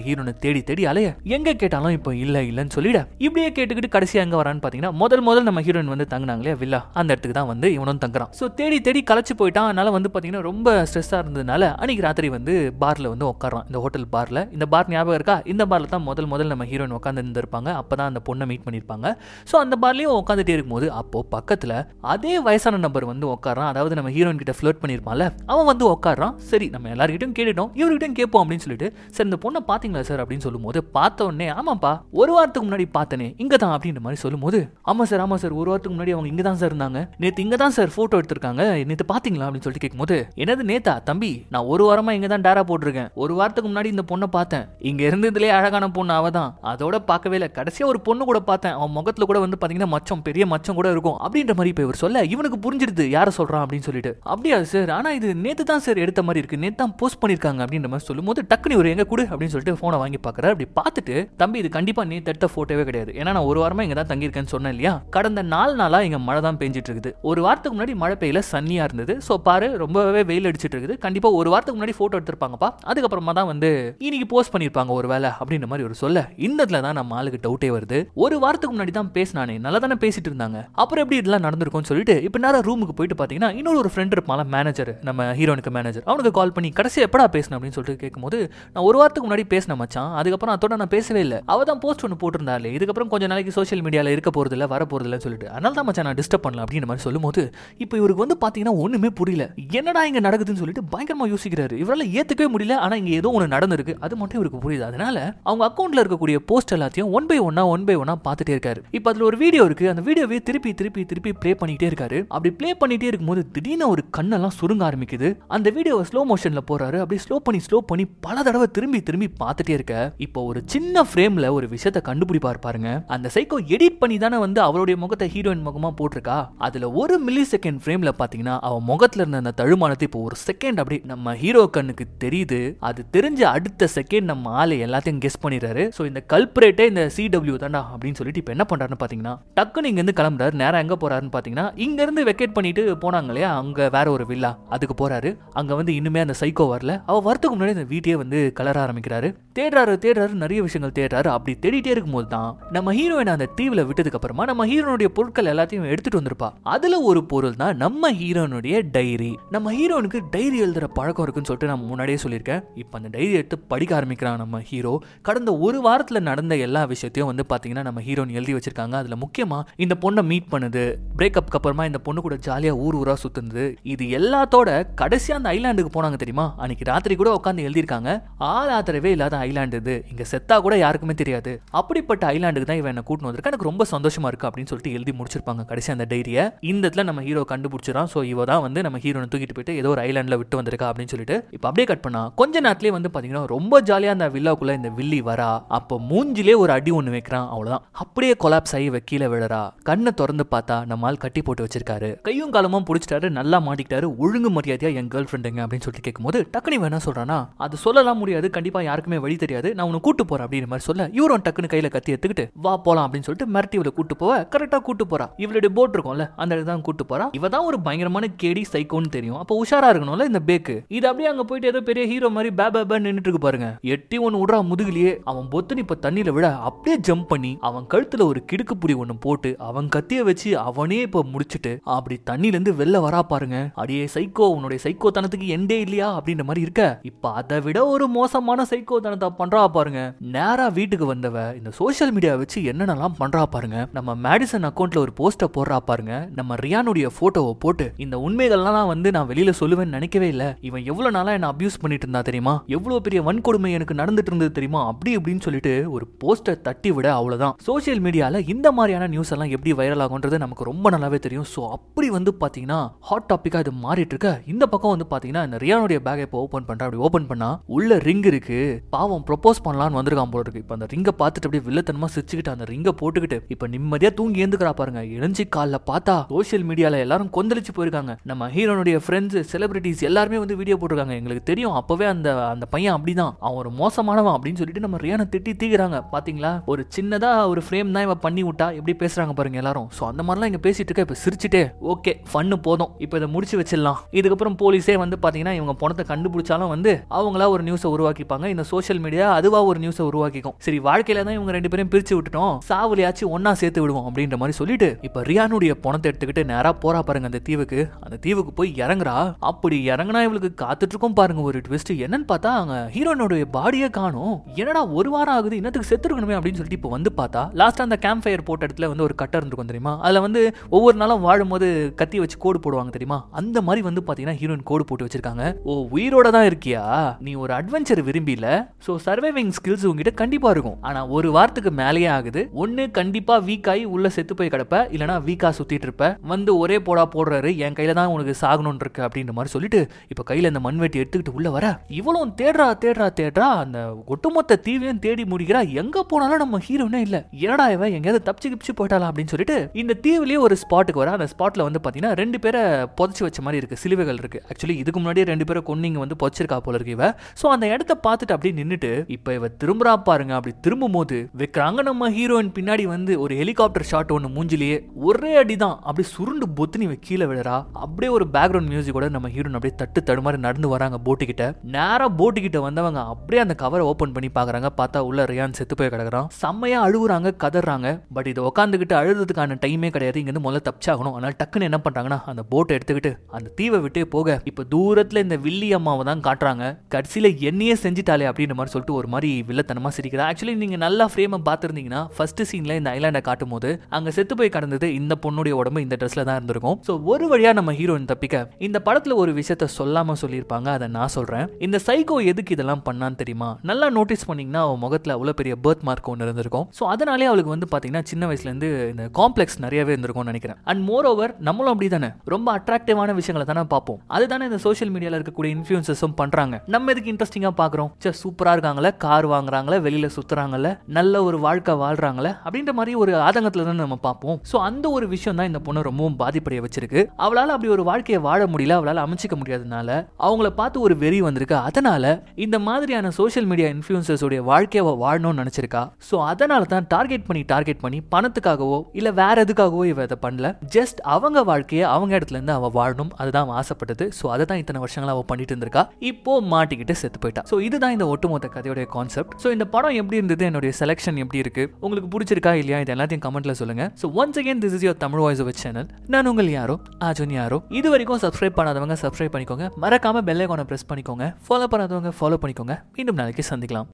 ஹீரோனை தேடி தேடி அலைய எங்க கேட்டாலும் இப்போ இல்ல இல்லன்னு சொல்லிட இப்படியே கேட்டுக்கிட்டு கடைசியா எங்க வரான்னு பாத்தீங்கன்னா முதல் முதல் நம்ம ஹீரோயின் வந்து தங்கினாங்களே வில்லா. அந்த இடத்துக்கு தான் வந்து இவனும் தங்குறான். ஸோ தேடி தேடி களைச்சு போயிட்டான். அதனால வந்து பாத்தீங்கன்னா ரொம்ப ஸ்ட்ரெஸ்ஸா இருந்ததுனால அன்னைக்கு ராத்திரி வந்து பார்ல வந்து உட்காரான் இந்த ஹோட்டல் பார்ல இந்த பார் ஞாபகம் இருக்கா? இந்த பார்ல தான் முதல் முதல் நம்ம ஹீரோயின் உட்காந்து இருந்திருப்பாங்க அப்பதான் அந்த பொண்ணை மீட் பண்ணிருப்பாங்க ஸோ அந்த பார்லயும் உட்காந்துட்டே இருக்கும்போது அப்போ பக்கத்துல அதே வயசான நபர் வந்து உட்காரான் அதாவது நம்ம ஹீரோயின் கிட்ட ஃபிளோட் பண்ணிருப்பான்ல அவன் வந்து உட்காரான் சரி நம்ம எல்லாருக்கிட்டும் கேட்டுட்டோம் இவர்கிட்டையும் கேட்போம் அப்படின்னு சொல்லிட்டு சார் இந்த பொண்ணை பாத்தீங்களா சார்? அப்படின்னு சொல்லும்போது பார்த்த உடனே ஆமாப்பா ஒரு வாரத்துக்கு முன்னாடி பார்த்தனே இங்க தான் அப்படின்ற மாதிரி சொல்லும்போது ஆமா சார் ஆமா சார் ஒரு வாரத்துக்கு முன்னாடி அவங்க இங்க தான் சார் இருந்தாங்க. நேத்து இங்க தான் சார் போட்டோ எடுத்திருக்காங்க. நேத்து பாத்தீங்களா அப்படின்னு சொல்லிட்டு கேட்கும்போது என்னது நேத்தா? தம்பி நான் ஒரு வாரமா இங்க தான் டேரா போட்டிருக்கேன். ஒரு வாரத்துக்கு முன்னாடி இந்த பொண்ணை பார்த்தேன். இங்க இருந்ததுலயே அழகான பொண்ணு அவ தான். அதோட பார்க்கவே இல்லை. கடைசியா ஒரு பொண்ணு கூட பார்த்தேன். அவன் முகத்துல கூட வந்து பாத்தீங்கன்னா மச்சம் பெரிய மச்சம் கூட இருக்கும். அப்படின்ற மாதிரி இப்ப இவர் சொல்ல இவனுக்கு புரிஞ்சிடுது யார சொல்றான்? அப்படின்னு சொல்லிட்டு. அப்படியா சார் ஆனா இது நேத்து தான் சார் எடுத்த மாதிரி இருக்கு. நேத்து தான் போஸ்ட் பண்ணிருக்காங்க அப்படின்ற மாதிரி சொல்லும்போது டக்குனு ஒரு எங்க கொடு அப்படின்னு சொல்லிட்டு போனை வாங்கி பார்க்குறாரு அப்படி பார்த்துட்டு தம்பி இது கண்டிப்பா நீ தடுத்த போட்டோவே கிடையாது. ஏன்னா நான் ஒரு வாரமா இங்கே தான் தங்கியிருக்கேன்னு சொன்னேன் இல்லையா? கடந்த நாலு நாளா இங்கே மழை தான் பெஞ்சிட்டு இருக்குது ஒரு வாரத்துக்கு முன்னாடி மழை பெய்யல சன்னியா இருந்தது. ஸோ பாரு ரொம்பவே வெயில் அடிச்சிட்டு இருக்குது கண்டிப்பா ஒரு வாரத்துக்கு முன்னாடி போட்டோ எடுத்திருப்பாங்கப்பா. அதுக்கப்புறமா தான் வந்து இன்னைக்கு போஸ்ட் பண்ணிருப்பாங்க ஒரு வேலை அப்படின்ற மாதிரி ஒரு சொல்ல. இந்த இடத்துல தான் நம்ம ஆளுக்கு டவுட்டே வருது. ஒரு வாரத்துக்கு முன்னாடி தான் பேசினானே நல்லா தானே பேசிட்டு இருந்தாங்க. அப்புறம் எப்படி இதெல்லாம் நடந்திருக்கும்னு சொல்லிட்டு இப்போ நேரம் ரூமுக்கு போயிட்டு பாத்தீங்கன்னா இன்னொரு ஒரு ஃப்ரெண்ட் இருப்பான் மேனேஜர் நம்ம ஹீரோனுக்கு மேனேஜர் அவனுக்கு கால் கால் பண்ணி கடைசி எப்படா பேசினேன் அப்படின்னு சொல்லிட்டு கேட்கும்போது நான் ஒரு வாரத்துக்கு முன்னாடி பேசின மச்சான். அதுக்கப்புறம் அதோட நான் பேசவே இல்லை. அவ தான் போஸ்ட் ஒன்று போட்டிருந்தாலே இதுக்கப்புறம் கொஞ்சம் நாளைக்கு சோஷியல் மீடியாவில் இருக்க போறது இல்ல வர போறது இல்லைன்னு சொல்லிட்டு. அதனால தான் மச்சான் நான் டிஸ்டர்ப் பண்ணல அப்படின்ற மாதிரி சொல்லும்போது இப்போ இவருக்கு வந்து பார்த்தீங்கன்னா ஒன்றுமே புரியல. என்னடா இங்கே நடக்குதுன்னு சொல்லிட்டு பயங்கரமாக யோசிக்கிறாரு. இவரால் ஏற்றுக்கவே முடியல ஆனால் இங்கே ஏதோ ஒன்று நடந்திருக்கு. அது மட்டும் இவருக்கு புரியுது. அதனால அவங்க அக்கௌண்ட்டில் இருக்கக்கூடிய போஸ்ட் எல்லாத்தையும் ஒன் பை ஒன்னா ஒன் பை ஒன்னா பார்த்துட்டே இருக்காரு. இப்போ அதில் ஒரு வீடியோ இருக்கு. அந்த வீடியோவே திருப்பி திருப்பி திருப்பி ப்ளே பண்ணிகிட்டே இருக்காரு. அப்படி ப்ளே பண்ணிகிட்டே இருக்கும்போது திடீர்னு ஒரு கண்ணெல்லாம் சுருங்க ஆரம்பிக்குது. அந்த வீடியோவை ஸ்லோ மோஷனில் போறாரு. அப்படியே ஸ்லோ பண்ணி ஸ்லோ பண்ணி பல தடவை திரும்பி திரும்பி பார்த்துட்டே இருக்க. இப்போ ஒரு சின்ன ஃப்ரேம்ல ஒரு விஷயத்தை கண்டுபிடிப்பார் பாருங்க. அந்த சைக்கோ எடிட் பண்ணி தானே வந்து அவருடைய முகத்தை ஹீரோயின் முகமா போட்டிருக்கா? அதுல ஒரு மில்லி செகண்ட் ஃப்ரேம்ல பார்த்தீங்கன்னா அவன் முகத்துல இருந்த அந்த தழுமானத்தை இப்போ ஒரு செகண்ட் அப்படி நம்ம ஹீரோ கண்ணுக்கு தெரியுது. அது தெரிஞ்ச அடுத்த செகண்ட் நம்ம ஆளு எல்லாத்தையும் கெஸ் பண்ணிடுறாரு. ஸோ இந்த கல்பரேட்டே இந்த சிடபிள்யூ தாண்டா அப்படின்னு சொல்லிட்டு இப்போ என்ன பண்ணுறாருன்னு பார்த்தீங்கன்னா டக்குன்னு இங்க இருந்து கிளம்புறாரு. நேரம் எங்கே போறாருன்னு பார்த்தீங்கன்னா இங்கேருந்து வெக்கேட் பண்ணிட்டு போனாங்க இல்லையா? அங்கே வேற ஒரு வில்லா அதுக்கு போறாரு. அங்க வந்து இன்னுமே அந்த சைக்கோ வரல. அவ வரத்துக்கு முன்னாடி அந்த வீட்டையே வந்து கலர ஆரம்பிக்கிறாரு. தேடுறாரு தேடுறாரு நிறைய விஷயங்கள் தேடுறாரு. அப்படி தேடிட்டே இருக்கும்போது தான் நம்ம ஹீரோயின் அந்த தீவில் விட்டதுக்கு அப்புறமா நம்ம ஹீரோனுடைய பொருட்கள் எல்லாத்தையும் எடுத்துட்டு வந்திருப்பா. அதுல ஒரு பொருள் தான் நம்ம ஹீரோனுடைய டைரி நம்ம ஹீரோனுக்கு டைரி எழுதுற பழக்கம் இருக்குன்னு சொல்லிட்டு நான் முன்னாடியே சொல்லியிருக்கேன். இப்போ அந்த டைரி எடுத்து படிக்க ஆரம்பிக்கிறான் நம்ம ஹீரோ கடந்த ஒரு வாரத்தில் நடந்த எல்லா விஷயத்தையும் வந்து பாத்தீங்கன்னா நம்ம ஹீரோன் எழுதி வச்சிருக்காங்க. அதுல முக்கியமா இந்த பொண்ணை மீட் பண்ணுது. பிரேக்கப்க்கு அப்புறமா இந்த பொண்ணு கூட ஜாலியா ஊர் ஊரா சுத்துனது. இது எல்லாத்தோட கடைசியா அந்த ஐலாண்டுக்கு போனாங்க தெரியுமா? அன்னைக்கு ராத்திரி கூட உட்காந்து எழுதியிருக்காங்க. ஆள் ஆதரவே இல்லாத ஐலாண்டு இது. இங்க செத்தா கூட யாருக்குமே தெரியாது. அப்படிப்பட்ட ஐலாண்டுக்கு தான் இவன் என்ன கூட்டிட்டு வந்திருக்கா எனக்கு ரொம்ப சந்தோஷமா இருக்கு அப்படின்னு சொல்லிட்டு எழுதி முடிச்சிருப்பாங்க கடைசி அந்த டைரியை. இந்த இடத்துல நம்ம ஹீரோ கண்டுபிடிச்சிடான் ஸோ இவ தான் வந்து நம்ம ஹீரோனை தூக்கிட்டு போயிட்டு ஏதோ ஒரு ஐலாண்டில் விட்டு வந்திருக்கா அப்படின்னு சொல்லிட்டு இப்போ அப்படியே கட் பண்ணா கொஞ்ச நேரத்திலே வந்து பாத்தீங்கன்னா ரொம்ப ஜாலியா அந்த வில்லாக்குள்ள இந்த வில்லி வரா. அப்போ மூஞ்சிலே ஒரு அடி ஒன்று வைக்கிறான். அவ்வளோதான் அப்படியே கொலாப்ஸ் ஆகி இவ கீழே விழறா. கண்ணை திறந்து பார்த்தா நம்மால் கட்டி போட்டு வச்சிருக்காரு. கையும் காலமும் பிடிச்சிட்டாரு. நல்லா மாட்டிக்கிட்டாரு. ஒழுங்கு மரியாதையா என் கேர்ள் ஃப்ரெண்டுங்க அப்படின்னு சொல்லிட்டு கேட்கும்போது டக்குனு இவன் என்ன சொல்றானா அது சொல்லலாம் முடியாது கண்டிப்பா யாருக்குமே வழி தெரியாது. நான் உன்னை கூட்டு போறேன் அப்படின்ற மாதிரி சொல்ல இவரும் டக்குனு கையில கத்தி எடுத்துக்கிட்டு வா போலாம் அப்படின்னு சொல்லிட்டு மிரட்டி இவளை கூட்டு போவ. கரெக்டா கூட்டு போறா. இவளுடைய போட் இருக்கும்ல அந்த இடத்துல தான் கூட்டு போறா. இவ தான் ஒரு பயங்கரமான கேடி சைக்கோன்னு தெரியும். அப்போ உஷாரா இருக்கணும்ல இந்த பேக்கு இது அப்படியே அங்க போயிட்டு ஏதோ பெரிய ஹீரோ மாதிரி பே பே பே நின்னுட்டு இருக்கு பாருங்க. எட்டி ஒன்னு விடுறா முதுகுலயே. அவன் பொத்துன்னு இப்ப தண்ணியில விட அப்படியே ஜம்ப் பண்ணி அவன் கழுத்துல ஒரு கிடுக்கு புடி ஒன்னு போட்டு அவன் கத்திய வச்சு அவனே இப்ப முடிச்சிட்டு அப்படி தண்ணில இருந்து வெளில வரா பாருங்க. அடியே சைக்கோ உன்னுடைய சைக்கோ தனத்துக்கு எண்டே இல்லையா அப்படின்ற மாதிரி இருக்க. இப்ப அதை விட ஒரு மோசமான சைக்கோ தனத்தை பண்றா பாருங்க. நேரா வீட்டுக்கு வந்தவ இந்த சோஷியல் மீடியா வச்சு என்னென்னலாம் பண்றா பாருங்க. நம்ம மேடிசன் அக்கௌண்ட்ல ஒரு போஸ்டர் போடுறா பாருங்க. நம்ம ரியானுடைய போட்டோவை போட்டு இந்த உண்மைகள்லாம் வந்து நான் வெளியில சொல்லுவேன்னு நினைக்கவே இல்லை. இவன் எவ்வளவு நாளா என்ன அபியூஸ் பண்ணிட்டு இருந்தா தெரியுமா? எவ்வளவு பெரிய வன்கொடுமை எனக்கு நடந்துட்டு இருந்தது தெரியுமா? அப்படி இப்படின்னு சொல்லிட்டு ஒரு போஸ்டர் தட்டி விட அவ்வளவுதான். சோஷியல் மீடியால இந்த மாதிரியான நியூஸ் எல்லாம் எப்படி வைரல் ஆகுன்றது நமக்கு ரொம்ப நல்லாவே தெரியும். ஸோ அப்படி வந்து பாத்தீங்கன்னா ஹாட் டாபிக்கா இது மாறிட்டு இருக்க. இந்த பக்கம் வந்து பாத்தீங்கன்னா இந்த ரியானுடைய பேக்கை இப்போ ஓப்பன் பண்றா? அப்படி ஓப்பன் பண்ணா உள்ள ரிங் இருக்கு. பாவம் ப்ரொபோஸ் பண்ணலாம்னு வந்திருக்கான் போல இருக்கு. இப்போ அந்த ரிங்கை பார்த்துட்டு அப்படியே வில்லத்தனமா சிரிச்சுக்கிட்டு அந்த ரிங்கை போட்டுக்கிட்டு இப்போ நிம்மதியா தூங்கி ஏந்துக்கிறா பாருங்க. இணைஞ்சி காலில் பார்த்தா சோஷியல் மீடியால எல்லாரும் கொந்தளிச்சு போயிருக்காங்க. நம்ம ஹீரோனுடைய ஃப்ரெண்ட்ஸ் செலிபிரிட்டிஸ் எல்லாருமே வந்து வீடியோ போட்டிருக்காங்க. எங்களுக்கு தெரியும் அப்பவே அந்த அந்த பையன் அப்படிதான். அவன் ஒரு மோசமானவன் அப்படின்னு சொல்லிட்டு நம்ம ரியானை திட்டி தீக்குறாங்க பாத்தீங்களா? ஒரு சின்னதா ஒரு ஃப்ரேம் தான் இவன் பண்ணி விட்டா எப்படி பேசுறாங்க பாருங்க எல்லாரும். ஸோ அந்த மாதிரிலாம் இங்க பேசிட்டு இருக்க இப்போ சிரிச்சுட்டே ஓகே ஃபன்னு போதும். இப்போ இதை முடிச்சு வச்சிடலாம். இதுக்கப்புறம் போலீஸே வந்து பாத்தீங்கன்னா இவங்க பணத்தை கண்டுபிடிச்சாலும் வந்து அவங்களா ஒரு நியூஸை உருவாக்கிப்பாங்க. இந்த சோஷியல் மீடியா அதுவா ஒரு நியூஸை உருவாக்கிக்கும். சரி வாழ்க்கையில தான் இவங்க ரெண்டு பேரும் பிரிச்சு விட்டுட்டோம். சாவுலையாச்சும் ஒன்னா சேர்த்து விடுவோம் அப்படின்ற மாதிரி சொல்லிட்டு இப்ப ரியானுடைய பணத்தை எடுத்துக்கிட்டு நேரா போறா பாருங்க அந்த தீவுக்கு. அந்த தீவுக்கு போய் இறங்குறா. அப்படி இறங்கினா இவளுக்கு காத்துட்டு இருக்கும் பாருங்க. ஒரு ட்விஸ்ட் என்னன்னு பார்த்தா அங்க ஹீரோனுடைய பாடியே காணும். என்னடா ஒரு வாரம் ஆகுது இன்னத்துக்கு செத்துருக்கணுமே அப்படின்னு சொல்லிட்டு இப்போ வந்து பார்த்தா லாஸ்ட் அந்த கேம்ப் ஃபயர் போட்ட இடத்துல வந்து ஒரு கட்டர் இருந்திருக்கும் தெரியுமா? அதுல வந்து ஒவ்வொரு நாளும் வாழும்போது கத்தி வச்சு கோடு போடுவாங்க தெரியுமா? அந்த மாதிரி வந்து பாத்தீங்கன்னா ஹீரோயின் கோடு போட்டு வச்சிருக்காங்க. ஓ உயிரோட தான் இருக்கியா? நீ ஒரு அட்வென்ச்சர் விரும்பில? சோ சர்வைவிங் ஸ்கில்ஸ் உங்ககிட்ட கண்டிப்பா இருக்கும். ஆனா ஒரு வாரத்துக்கு மேலேயே ஆகுது. ஒண்ணு கண்டிப்பா வீக் ஆகி உள்ள செத்து போய் கிடப்ப இல்லனா வீக்கா சுத்திட்டு இருப்ப. வந்து ஒரே போடா போடுறாரு என் கையில தான் உனக்கு சாகணும்னு இருக்கு அப்படின்ற மாதிரி சொல்லிட்டு இப்ப கையில இந்த மண்வெட்டி எடுத்துக்கிட்டு உள்ள வர. இவ்வளவு தேடுறா தேடுறா தேடுறா அந்த ஒட்டுமொத்த தீவையும் தேடி முடிக்கிறா. எங்க போனாலும் நம்ம ஹீரோனே இல்ல. என்னடா இவன் எங்கேயாவது தப்பிச்சு கிப்பிச்சு போயிட்டாலாம் அப்படின்னு சொல்லிட்டு இந்த தீவுலயே ஒரு ஸ்பாட்டுக்கு வர. அந்த ஸ்பாட்ல வந்து பாத்தீங்கன்னா ரெண்டு பேரை புதைச்சு வச்ச மாதிரி இருக்கு. சிலுவைகள் இருக்கு. ஆக்சுவலி இதுக்கு முன்னாடியே ரெண்டு பேரை கொன்னிங்க வந்து பொச்சிருக்கா போல இருக்கு இவ. சோ அந்த இடத்த பார்த்துட்டு அப்படியே நின்னுட்டு இப்ப இவ திரும்புறா பாருங்க. அப்படி திரும்பும் போது வைக்கிறாங்க நம்ம ஹீரோயின் பின்னாடி வந்து ஒரு ஹெலிகாப்டர் ஷாட் ஒன்று மூஞ்சிலேயே. ஒரே அடிதான். அப்படியே சுருண்டு பொத்துனி இவ கீழே விழறா. அப்படியே ஒரு பேக்ரவுண்ட் மியூசிக்கோட நம்ம ஹீரோன் அப்படியே தட்டு தடுமாறி நடந்து வராங்க போட்டு கிட்ட. நேரா போட்டு கிட்ட வந்தவங்க அப்படியே அந்த கவரை ஓபன் பண்ணி பாக்குறாங்க. பார்த்தா உள்ள ரியான் செத்து போய் கிடக்குறான். செம்மையா அழுகுறாங்க கதறாங்க. பட் இதை உட்காந்துக்கிட்டு அழுதுறதுக்கான டைமே கிடையாது. இங்க இருந்து முதல்ல தப்பிச்சாகணும். அதனால டக்குன்னு என்ன பண்றாங்கன்னா அந்த போட்டை எடுத்துக்கிட்டு அந்த தீவை விட்டே போக இப்ப தூரத்துல இந்த வில்லி அம்மாவை தான் காட்டுறாங்க. கடைசியில் என்னையே செஞ்சுட்டாலே அப்படின்ற மாதிரி சொல்லிட்டு ஒரு மாதிரி வில்லத்தனமா சிரிக்கிறா ஆக்சுவலி நீங்க நல்லா ஃப்ரேமை பார்த்துருந்தீங்கன்னா ஃபர்ஸ்ட் சீனில் இந்த ஐலாண்டை காட்டும் போது அங்கே செத்து போய் கடந்தது இந்த பொண்ணுடைய உடம்பு இந்த ட்ரெஸ்ல தான் இருந்திருக்கும். ஸோ ஒரு வழியா நம்ம ஹீரோயின் தப்பிக்க இந்த படத்தில் ஒரு விஷயத்த சொல்லாம சொல்லியிருப்பாங்க அதை நான் சொல்றேன். இந்த சைக்கோ எதுக்கு இதெல்லாம் பண்ணான்னு தெரியுமா? நல்லா நோட்டீஸ் பண்ணீங்கன்னா அவன் முகத்துல அவ்வளோ பெரிய பேர்த் மார்க் ஒன்று இருந்திருக்கும். ஸோ அதனாலே அவளுக்கு வந்து பாத்தீங்கன்னா சின்ன வயசுல இருந்து இந்த காம்ப்ளெக்ஸ் நிறையவே இருந்திருக்கும்னு நினைக்கிறேன். அண்ட் மோர் ஓவர் நம்மளும் அப்படி தானே ரொம்ப அட்ராக்டிவான விஷயங்களை தானே பார்ப்போம். அதுதானே இந்த சோஷியல் மீடியாவில் இருக்கக்கூடிய இன்ஃபுளுசஸும் பண்றாங்க. நம்ம எதுக்கு இன்ட்ரெஸ்டிங்கா பாக்குறோம்? சே சூப்பரா இருக்காங்களே கார் வாங்குறாங்களே வெளியில சுத்துறாங்கல்ல நல்ல ஒரு வாழ்க்கை வாழ்றாங்களே அப்படின்ற மாதிரி ஒரு ஆதங்கத்துல தான் நம்ம பார்ப்போம். ஸோ அந்த ஒரு விஷயம் தான் இந்த பொண்ணு ரொம்பவும் பாதிப்படைய வச்சிருக்கு. அவளால அப்படி ஒரு வாழ்க்கையை வாழ முடியல அவளால அமைச்சிக்க முடியாதனால அவங்கள பார்த்து ஒரு வெறி வந்திருக்கு. அதனால இந்த மாதிரியான சோஷியல் மீடியா இன்ஃபுளுசர்ஸோடைய வாழ்க்கையை வாழணும்னு நினைச்சிருக்கா. ஸோ அதனால தான் டார்கெட் பண்ணி டார்கெட் பண்ணி பணத்துக்காகவோ இல்ல வேற எதுக்காகவோ இவ இதை பண்ணல. ஜஸ்ட் அவங்க வாழ்க்கையை அவங்க இடத்துல இருந்து அவ வாழணும். அதுதான் ஆசைப்பட்டது. ஸோ அதை தான் இத்தனை வருஷங்கள் அவ பண்ணிட்டு இருந்திருக்கா. இப்போ மாட்டிக்கிட்டு செத்து போயிட்டா. ஸோ இதுதான் இந்த ஒட்டுமொத்த கதையோடைய கான்செப்ட் ஸோ இந்த படம் எப்படி இருந்தது? என்னுடைய செலெக்ஷன் எப்படி இருக்கு? உங்களுக்கு பிடிச்சிருக்கா இல்லையா? இது எல்லாத்தையும் கமெண்ட்ல சொல்லுங்க. So once again this is your Tamil voice of channel நான் உங்கள் யாரோ? ஆஜன் யாரோ? இது வரைக்கும் சப்ஸ்கிரைப் பண்ணாதவங்க சப்ஸ்கிரைப் பண்ணிக்கோங்க. மறக்காம பெல்லைக்கான ஐக்கானை பிரஸ் பண்ணிக்கோங்க. ஃபாலோ பண்ணாதவங்க ஃபாலோ பண்ணிக்கோங்க. மீண்டும் நாளைக்கு சந்திக்கலாம்.